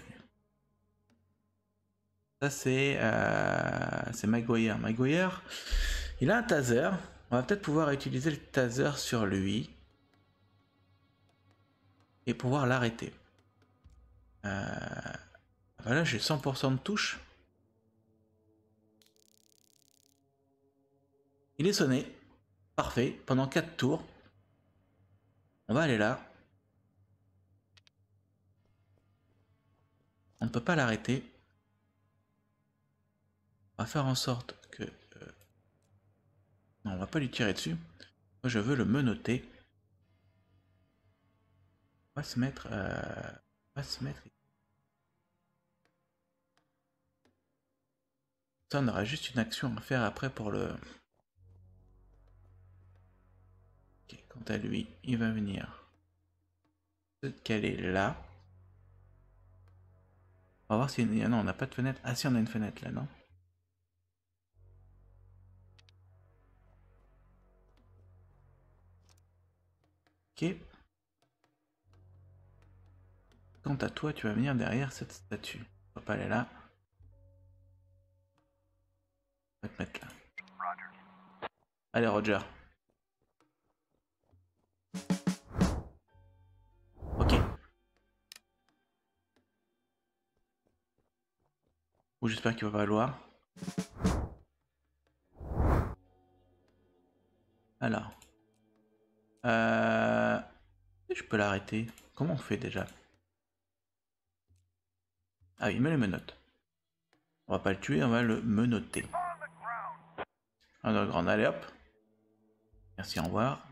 Ça c'est euh, c'est Maguire. Maguire, il a un taser. On va peut-être pouvoir utiliser le taser sur lui et pouvoir l'arrêter. Voilà, j'ai 100% de touche. Il est sonné. Parfait. Pendant 4 tours. On va aller là. On ne peut pas l'arrêter. On va faire en sorte que... euh, Non, on va pas lui tirer dessus. Moi, je veux le menotter. On va se mettre... euh, On va se mettre... Ça, on aura juste une action à faire après pour le... Quant à lui, il va venir se caler là. On va voir si... ah Non, on n'a pas de fenêtre. Ah si, on a une fenêtre là, non Ok. Quant à toi, tu vas venir derrière cette statue. On va pas aller là. On va te mettre là. Allez, Roger. Ok. Ou j'espère qu'il va valoir. Alors. Euh... Je peux l'arrêter. Comment on fait déjà? Ah oui, il me les menottes. On va pas le tuer, on va le menotter. Underground, allez hop. Merci, au revoir.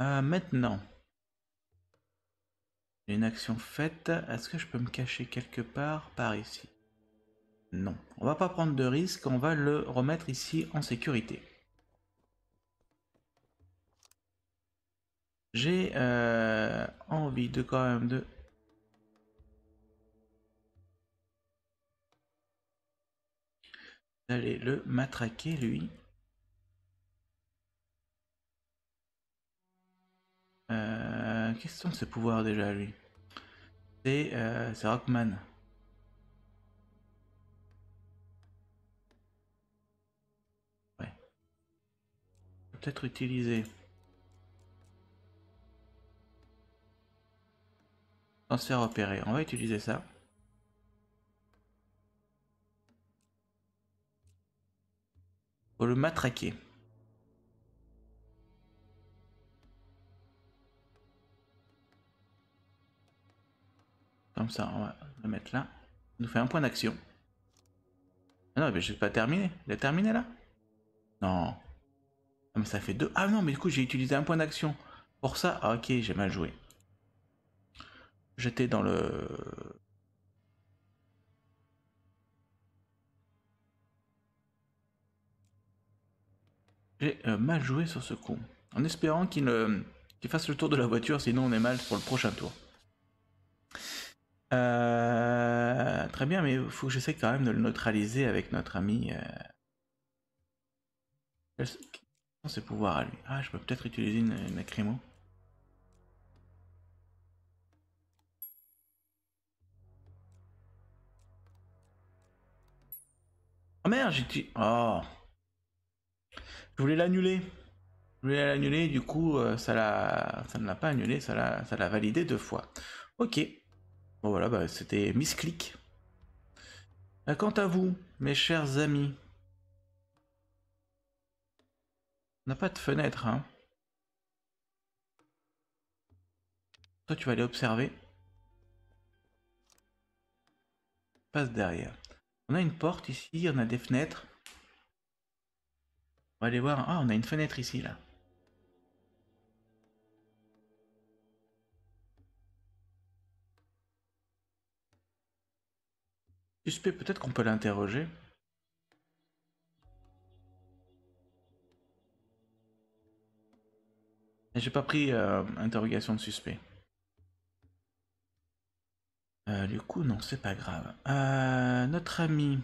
Euh, maintenant. J'ai une action faite. Est-ce que je peux me cacher quelque part par ici? Non. On va pas prendre de risque, on va le remettre ici en sécurité. J'ai euh, envie de quand même de... d'aller le matraquer lui. Euh, quels sont ses pouvoirs déjà lui? C'est euh, c'est Rockman. Ouais. Peut-être utiliser. Transfert opéré. On va utiliser ça. Le matraquer. Comme ça, on va le mettre là. Nous fait un point d'action. Ah non, mais je vais pas terminé. Il a terminé là? Non. Ah, mais ça fait deux. Ah non, mais du coup, j'ai utilisé un point d'action. Pour ça, ah, ok, j'ai mal joué. J'étais dans le... J'ai euh, mal joué sur ce coup. En espérant qu'il fasse le tour de la voiture, sinon on est mal pour le prochain tour. Euh, très bien, mais il faut que j'essaie quand même de le neutraliser avec notre ami. Euh... Quels sont ses pouvoirs à lui? Ah, je peux peut-être utiliser une, une lacrymo. Oh merde, j'ai dit. Oh. Je voulais l'annuler. Je voulais l'annuler, du coup, euh, ça, l'a... ça ne l'a pas annulé, ça l'a... validé deux fois. Ok. Bon voilà, bah, c'était misclick. Euh, quant à vous, mes chers amis, on n'a pas de fenêtre, hein. Toi, tu vas aller observer. Passe derrière. On a une porte ici, on a des fenêtres. On va aller voir. Ah, on a une fenêtre ici, là. Suspect, peut-être qu'on peut, l'interroger. J'ai pas pris euh, interrogation de suspect. Euh, du coup, non, c'est pas grave. Euh, notre ami.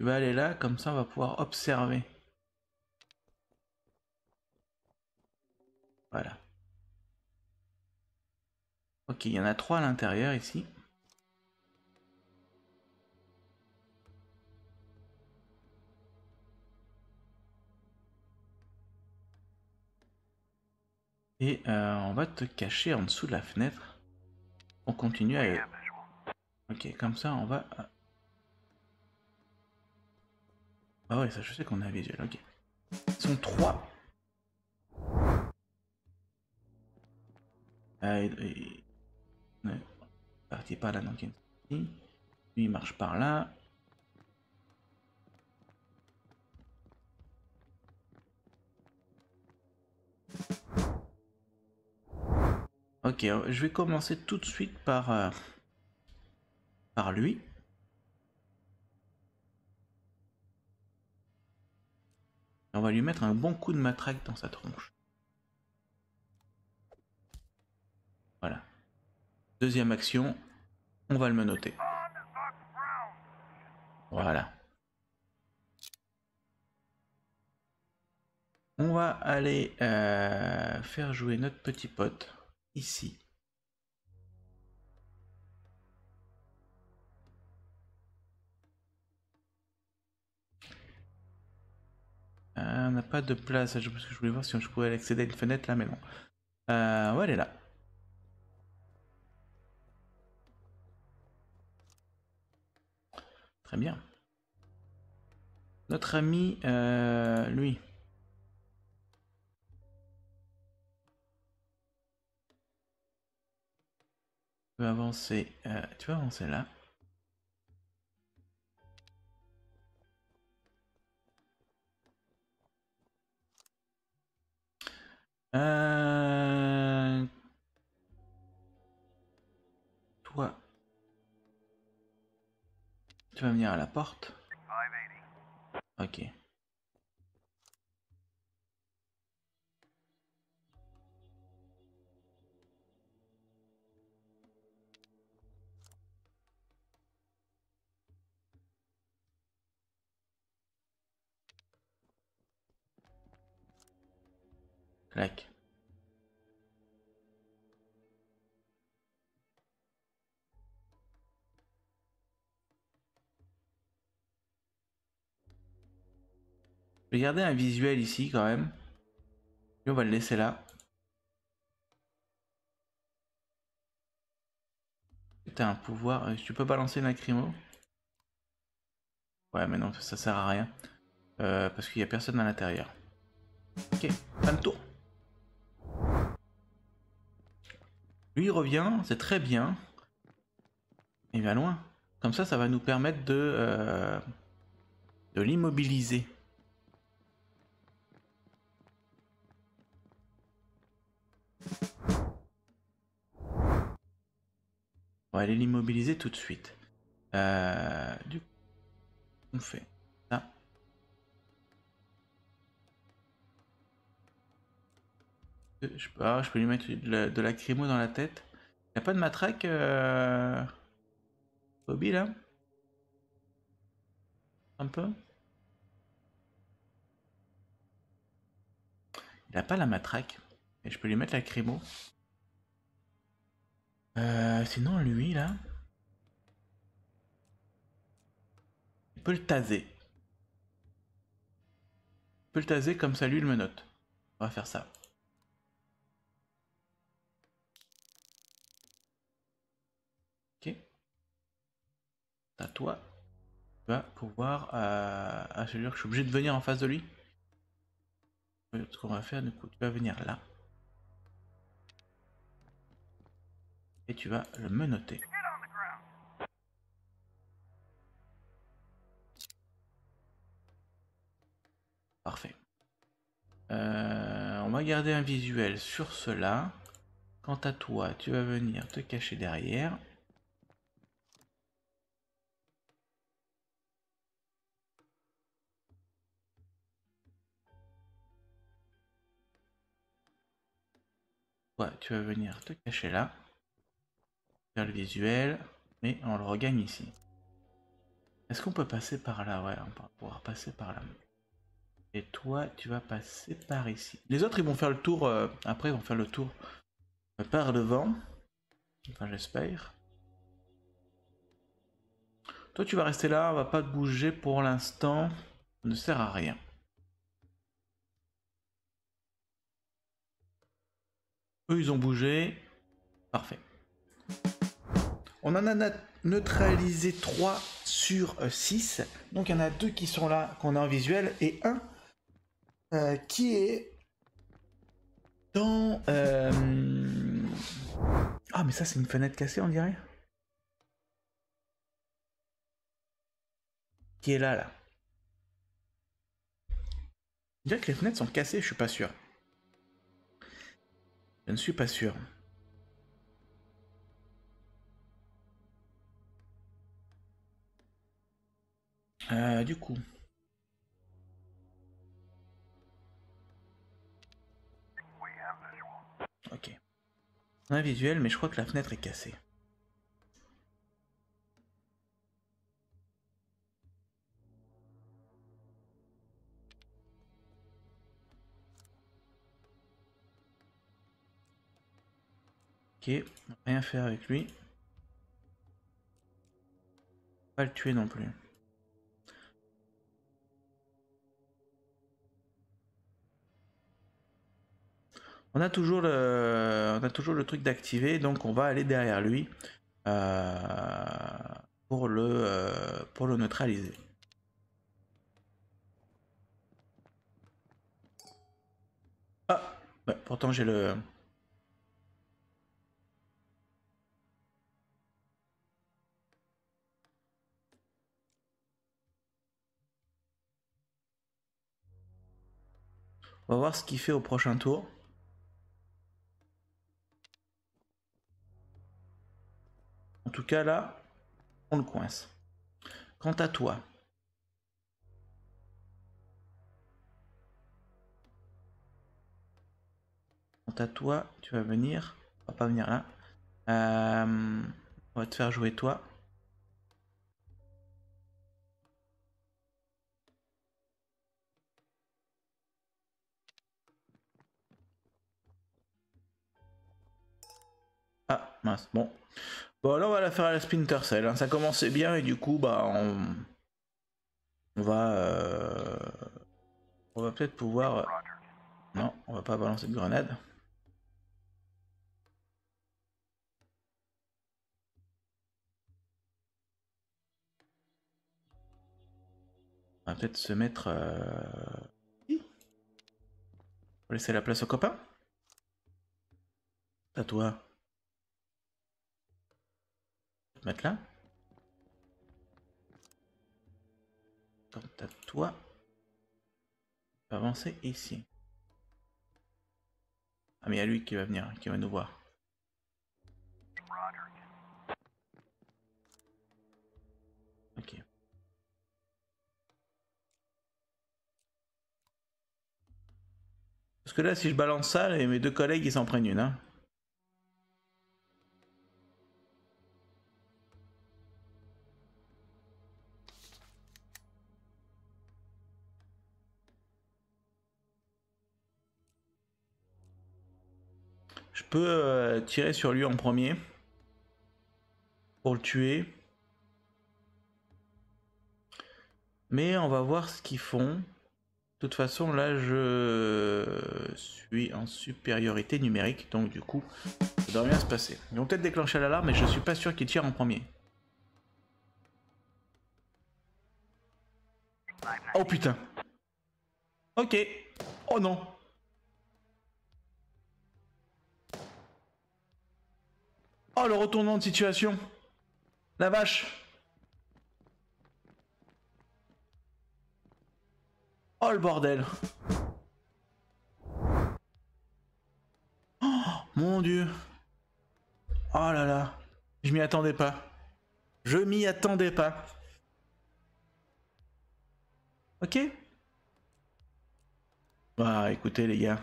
Tu vas aller là, comme ça on va pouvoir observer. Voilà. Ok, il y en a trois à l'intérieur ici. Et euh, on va te cacher en dessous de la fenêtre. On continue à... Ok, comme ça on va... Ah ouais, ça je sais qu'on a visuel, ok. Ils sont trois. Ah, et, ouais. Parti par là, donc Lui il marche par là. Ok, je vais commencer tout de suite par, euh, par lui. On va lui mettre un bon coup de matraque dans sa tronche. Voilà. Deuxième action, on va le menotter. Voilà. On va aller euh, faire jouer notre petit pote ici. Euh, on n'a pas de place, que je voulais voir si je pouvais accéder à une fenêtre là, mais non. Euh, ouais, elle est là. Très bien. Notre ami, euh, lui. Tu vas avancer, tu vas avancer là. Euh... Toi. Tu vas venir à la porte. Ok. Clac. Je vais garder un visuel ici quand même. On va le laisser là. T'as un pouvoir. euh, Tu peux balancer lacrymo Ouais, mais non, ça sert à rien. Euh, parce qu'il n'y a personne à l'intérieur. Ok, fin de tour. Il revient, c'est très bien. Il va loin. Comme ça, ça va nous permettre de, euh, de l'immobiliser. On va aller l'immobiliser tout de suite. Euh, du coup, on fait Je ah, je peux lui mettre de la, de la crimo dans la tête. Y a pas de matraque, euh... Bobby là? Un peu? Il a pas la matraque. Et je peux lui mettre la crimo. Euh, sinon, lui, là... Il peut le taser. Il peut le taser comme ça, lui, il me note. On va faire ça. À toi. Tu vas pouvoir... Euh... Ah, que je suis obligé de venir en face de lui. Ce qu'on va faire, du coup, tu vas venir là. Et tu vas le menotter. Parfait. Euh, on va garder un visuel sur cela. Quant à toi, tu vas venir te cacher derrière. Tu vas venir te cacher là. Faire le visuel. Mais on le regagne ici. Est-ce qu'on peut passer par là? Ouais, on va pouvoir passer par là. Et toi, tu vas passer par ici. Les autres, ils vont faire le tour. euh, après, ils vont faire le tour euh, par devant. Enfin, j'espère. Toi, tu vas rester là. On va pas te bouger pour l'instant. Ne sert à rien. Eux, ils ont bougé. Parfait. On en a neutralisé 3 sur 6. Donc il y en a deux qui sont là, qu'on a en visuel, et un euh, qui est dans... euh, Ah mais ça c'est une fenêtre cassée on dirait Qui est là là On dirait que les fenêtres sont cassées, je suis pas sûr. Je ne suis pas sûr. Euh, du coup. Ok. Un visuel, mais je crois que la fenêtre est cassée. Ok, rien faire avec lui. Pas le tuer non plus. On a toujours le, on a toujours le truc d'activer, donc on va aller derrière lui euh, pour le, euh, pour le neutraliser. Ah, ouais, pourtant j'ai le, On va voir ce qu'il fait au prochain tour. En tout cas là, on le coince. Quant à toi. Quant à toi, tu vas venir. On va pas venir là. Euh, on va te faire jouer toi. Mince, bon. Bon là on va la faire à la Splinter Cell. hein. Ça commençait bien et du coup bah on, va euh, on va peut-être pouvoir. Non, on va pas balancer de grenade. On va peut-être se mettre. euh, laisser la place aux copains. À toi. Mettre là. Quant à toi, avancer ici. Ah mais il y a lui qui va venir, qui va nous voir. Ok. Parce que là, si je balance ça, mes deux collègues, ils s'en prennent une. Hein. Je peux euh, tirer sur lui en premier. Pour le tuer. Mais on va voir ce qu'ils font. De toute façon, là, je suis en supériorité numérique. Donc, du coup, ça devrait bien se passer. Ils vont peut-être déclencher l'alarme, mais je suis pas sûr qu'ils tirent en premier. Oh putain. Ok. Oh non. Oh le retournement de situation. La vache. Oh le bordel. Oh mon dieu. Oh là là. Je m'y attendais pas. Je m'y attendais pas. Ok. Bah écoutez les gars.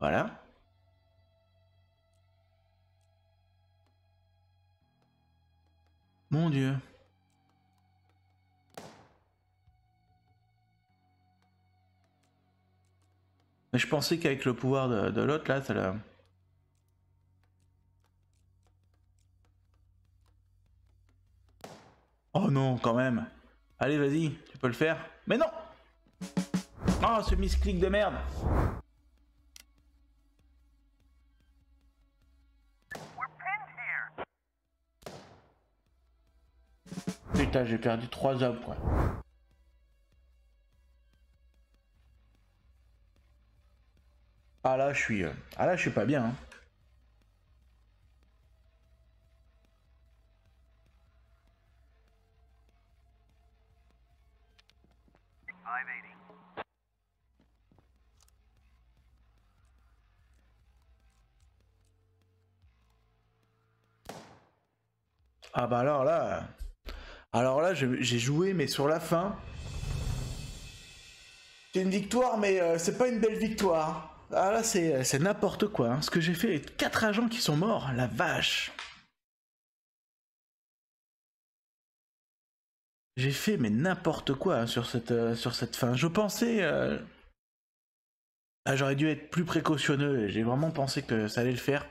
Voilà. Mon dieu. Mais je pensais qu'avec le pouvoir de, l'autre, là, ça l'a... Oh non, quand même. Allez, vas-y, tu peux le faire. Mais non Oh, ce misclick de merde Putain, j'ai perdu trois hommes, quoi. Ah là, je suis... euh, Ah là, je suis pas bien, hein. Ah bah alors là... Alors là, j'ai joué, mais sur la fin. C'est une victoire, mais euh, c'est pas une belle victoire. Ah là, c'est n'importe quoi. Hein. Ce que j'ai fait, les quatre agents qui sont morts, la vache. J'ai fait mais n'importe quoi hein, sur cette, euh, sur cette fin. Je pensais... Euh, ah, j'aurais dû être plus précautionneux. J'ai vraiment pensé que ça allait le faire.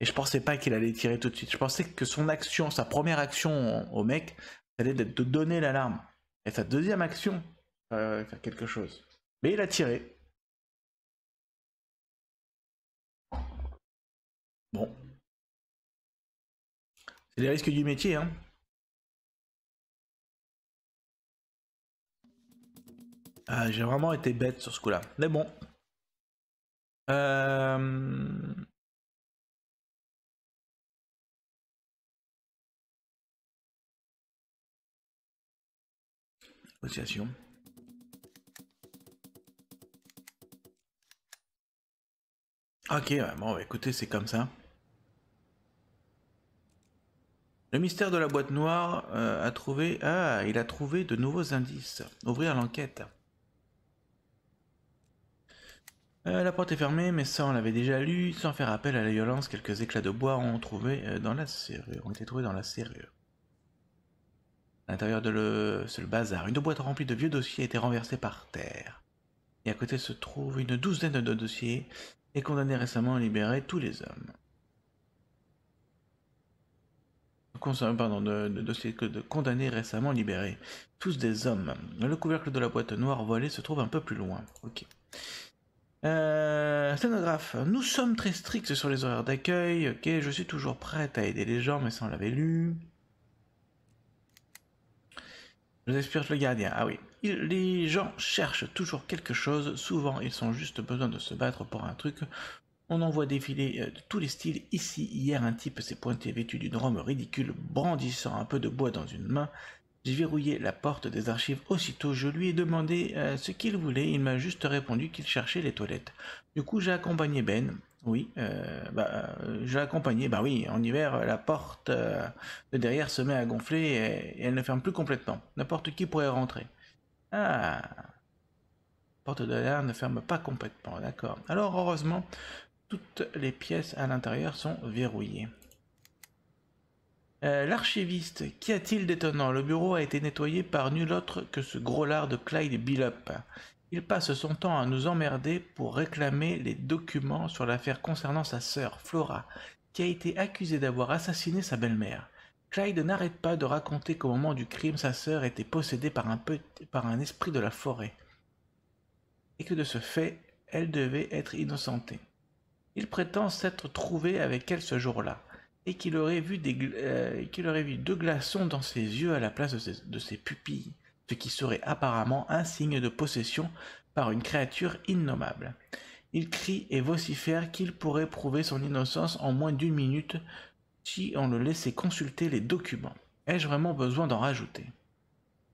Et je pensais pas qu'il allait tirer tout de suite. Je pensais que son action, sa première action au mec, ça allait être de donner l'alarme. Et sa deuxième action, faire quelque chose. Mais il a tiré. Bon. C'est les risques du métier, hein. Ah, j'ai vraiment été bête sur ce coup-là. Mais bon. Euh... Ok, bon, bah, écoutez, c'est comme ça. Le mystère de la boîte noire euh, a trouvé... Ah, il a trouvé de nouveaux indices. Ouvrir l'enquête. Euh, la porte est fermée, mais ça on l'avait déjà lu. Sans faire appel à la violence, quelques éclats de bois ont, trouvé, euh, dans la serrure, ont été trouvés dans la serrure. L'intérieur de le... c'est le bazar. Une boîte remplie de vieux dossiers a été renversée par terre. Et à côté se trouve une douzaine de dossiers et condamnés récemment à libérer tous les hommes. Pardon, de, dossiers de condamnés récemment libérés. Tous des hommes. Le couvercle de la boîte noire voilée se trouve un peu plus loin. Ok. Euh, scénographe, nous sommes très stricts sur les horaires d'accueil. Ok, je suis toujours prête à aider les gens, mais ça on l'avait lu. Je espère le gardien. Ah oui. les gens cherchent toujours quelque chose. Souvent, ils ont juste besoin de se battre pour un truc. On en voit défiler euh, de tous les styles. Ici, hier, un type s'est pointé vêtu d'une robe ridicule, brandissant un peu de bois dans une main. J'ai verrouillé la porte des archives aussitôt. Je lui ai demandé euh, ce qu'il voulait. Il m'a juste répondu qu'il cherchait les toilettes. Du coup, j'ai accompagné Ben. Oui, euh, bah, j'ai accompagné. Bah oui, en hiver, la porte euh, de derrière se met à gonfler et, elle ne ferme plus complètement. N'importe qui pourrait rentrer. Ah, porte de derrière ne ferme pas complètement. D'accord. Alors, heureusement, toutes les pièces à l'intérieur sont verrouillées. Euh, l'archiviste, qu'y a-t-il d'étonnant? Le bureau a été nettoyé par nul autre que ce gros lard de Clyde Billop. Il passe son temps à nous emmerder pour réclamer les documents sur l'affaire concernant sa sœur, Flora, qui a été accusée d'avoir assassiné sa belle-mère. Clyde n'arrête pas de raconter qu'au moment du crime, sa sœur était possédée par un, esprit de la forêt, et que de ce fait, elle devait être innocentée. Il prétend s'être trouvé avec elle ce jour-là et qu'il aurait, vu euh, qu'il aurait vu deux glaçons dans ses yeux à la place de ses, pupilles, ce qui serait apparemment un signe de possession par une créature innommable. Il crie et vocifère qu'il pourrait prouver son innocence en moins d'une minute si on le laissait consulter les documents. Ai-je vraiment besoin d'en rajouter?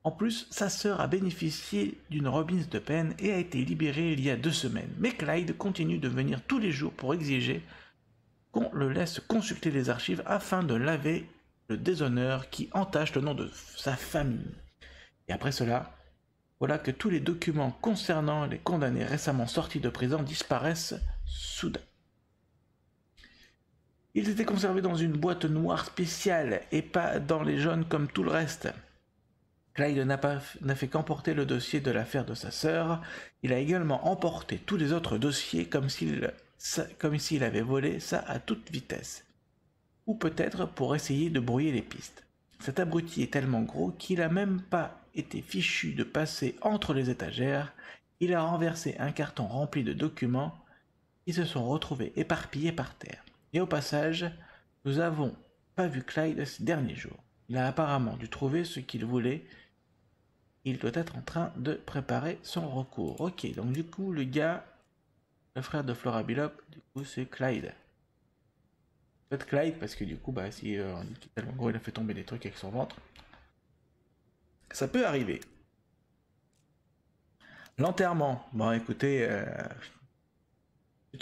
En plus, sa sœur a bénéficié d'une remise de peine et a été libérée il y a deux semaines. Mais Clyde continue de venir tous les jours pour exiger qu'on le laisse consulter les archives afin de laver le déshonneur qui entache le nom de sa famille. Et après cela, voilà que tous les documents concernant les condamnés récemment sortis de prison disparaissent soudain. Ils étaient conservés dans une boîte noire spéciale et pas dans les jaunes comme tout le reste. Clyde n'a fait qu'emporter le dossier de l'affaire de sa sœur, il a également emporté tous les autres dossiers comme s'il avait volé ça à toute vitesse. Ou peut-être pour essayer de brouiller les pistes. Cet abruti est tellement gros qu'il a même pas été fichu de passer entre les étagères, il a renversé un carton rempli de documents qui se sont retrouvés éparpillés par terre. Et au passage, nous avons pas vu Clyde ces derniers jours. Il a apparemment dû trouver ce qu'il voulait. Il doit être en train de préparer son recours. Ok, donc du coup, le gars, le frère de Flora Billop, du coup, c'est Clyde. Peut-être Clyde, parce que du coup, bah, si euh, tellement gros, il a fait tomber des trucs avec son ventre. Ça peut arriver. L'enterrement. Bon, écoutez, euh,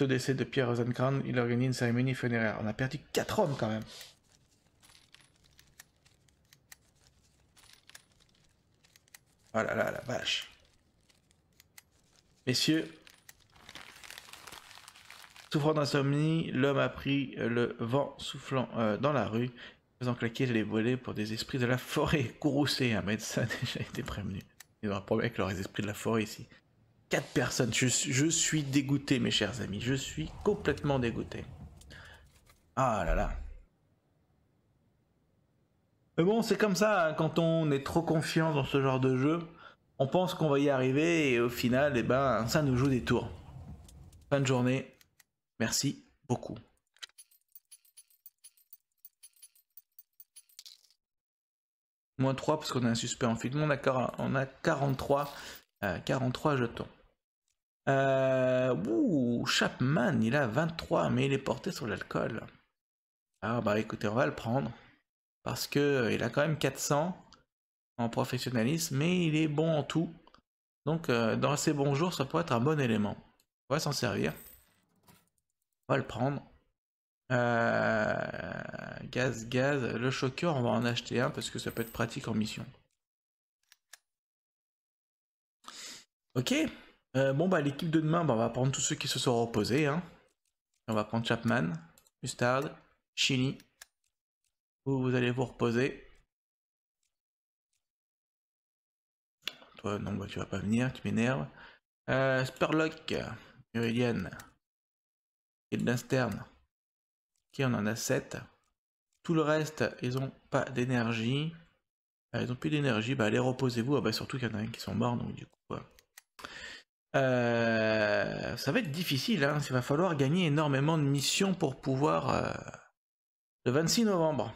au décès de Pierre Rosencrantz, il organise une cérémonie funéraire. On a perdu 4 hommes quand même. Oh là là, la vache. Messieurs, souffrant d'insomnie, l'homme a pris le vent soufflant euh, dans la rue, faisant claquer les volets pour des esprits de la forêt. Courroucé, un médecin a déjà été prévenu. Il y aura un problème avec les esprits de la forêt ici. Quatre personnes, je, je suis dégoûté mes chers amis, je suis complètement dégoûté. Ah là là. Mais bon, c'est comme ça, hein, quand on est trop confiant dans ce genre de jeu, on pense qu'on va y arriver et au final, eh ben, ça nous joue des tours. Fin de journée. Merci beaucoup. Moins 3 parce qu'on a un suspect en film. On a, on a 43, 43 euh, jetons. Euh, Chapman, il a 23, mais il est porté sur l'alcool. Ah bah écoutez, on va le prendre. Parce que euh, il a quand même 400 en professionnalisme, mais il est bon en tout. Donc dans ses bons jours, ça pourrait être un bon élément. On va s'en servir. On va le prendre. Euh, gaz, gaz. Le choqueur, on va en acheter un parce que ça peut être pratique en mission. Ok. bon bah l'équipe de demain, bah, on va prendre tous ceux qui se sont reposés. Hein. On va prendre Chapman, Mustard, Chili. Vous, vous allez vous reposer. Toi, non, bah, tu vas pas venir, tu m'énerves. Euh, Spurlock, Meridian, l'Insterne. On en a 7. Tout le reste, ils ont pas d'énergie. Euh, ils ont plus d'énergie, bah allez reposez-vous. Ah, bah, surtout qu'il y en a un qui sont morts, donc du coup. Euh, ça va être difficile, hein. il va falloir gagner énormément de missions pour pouvoir euh, le 26 novembre.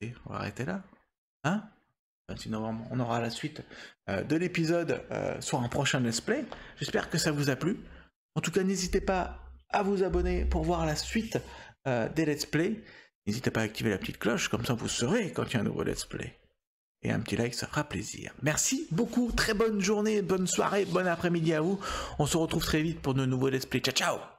Et on va arrêter là. Hein 26 novembre, on aura la suite euh, de l'épisode euh, sur un prochain let's play. J'espère que ça vous a plu. En tout cas, n'hésitez pas à vous abonner pour voir la suite euh, des let's play. N'hésitez pas à activer la petite cloche, comme ça vous saurez quand il y a un nouveau let's play. Et un petit like, ça fera plaisir. Merci beaucoup, très bonne journée, bonne soirée, bon après-midi à vous. On se retrouve très vite pour de nouveaux let's play. Ciao ciao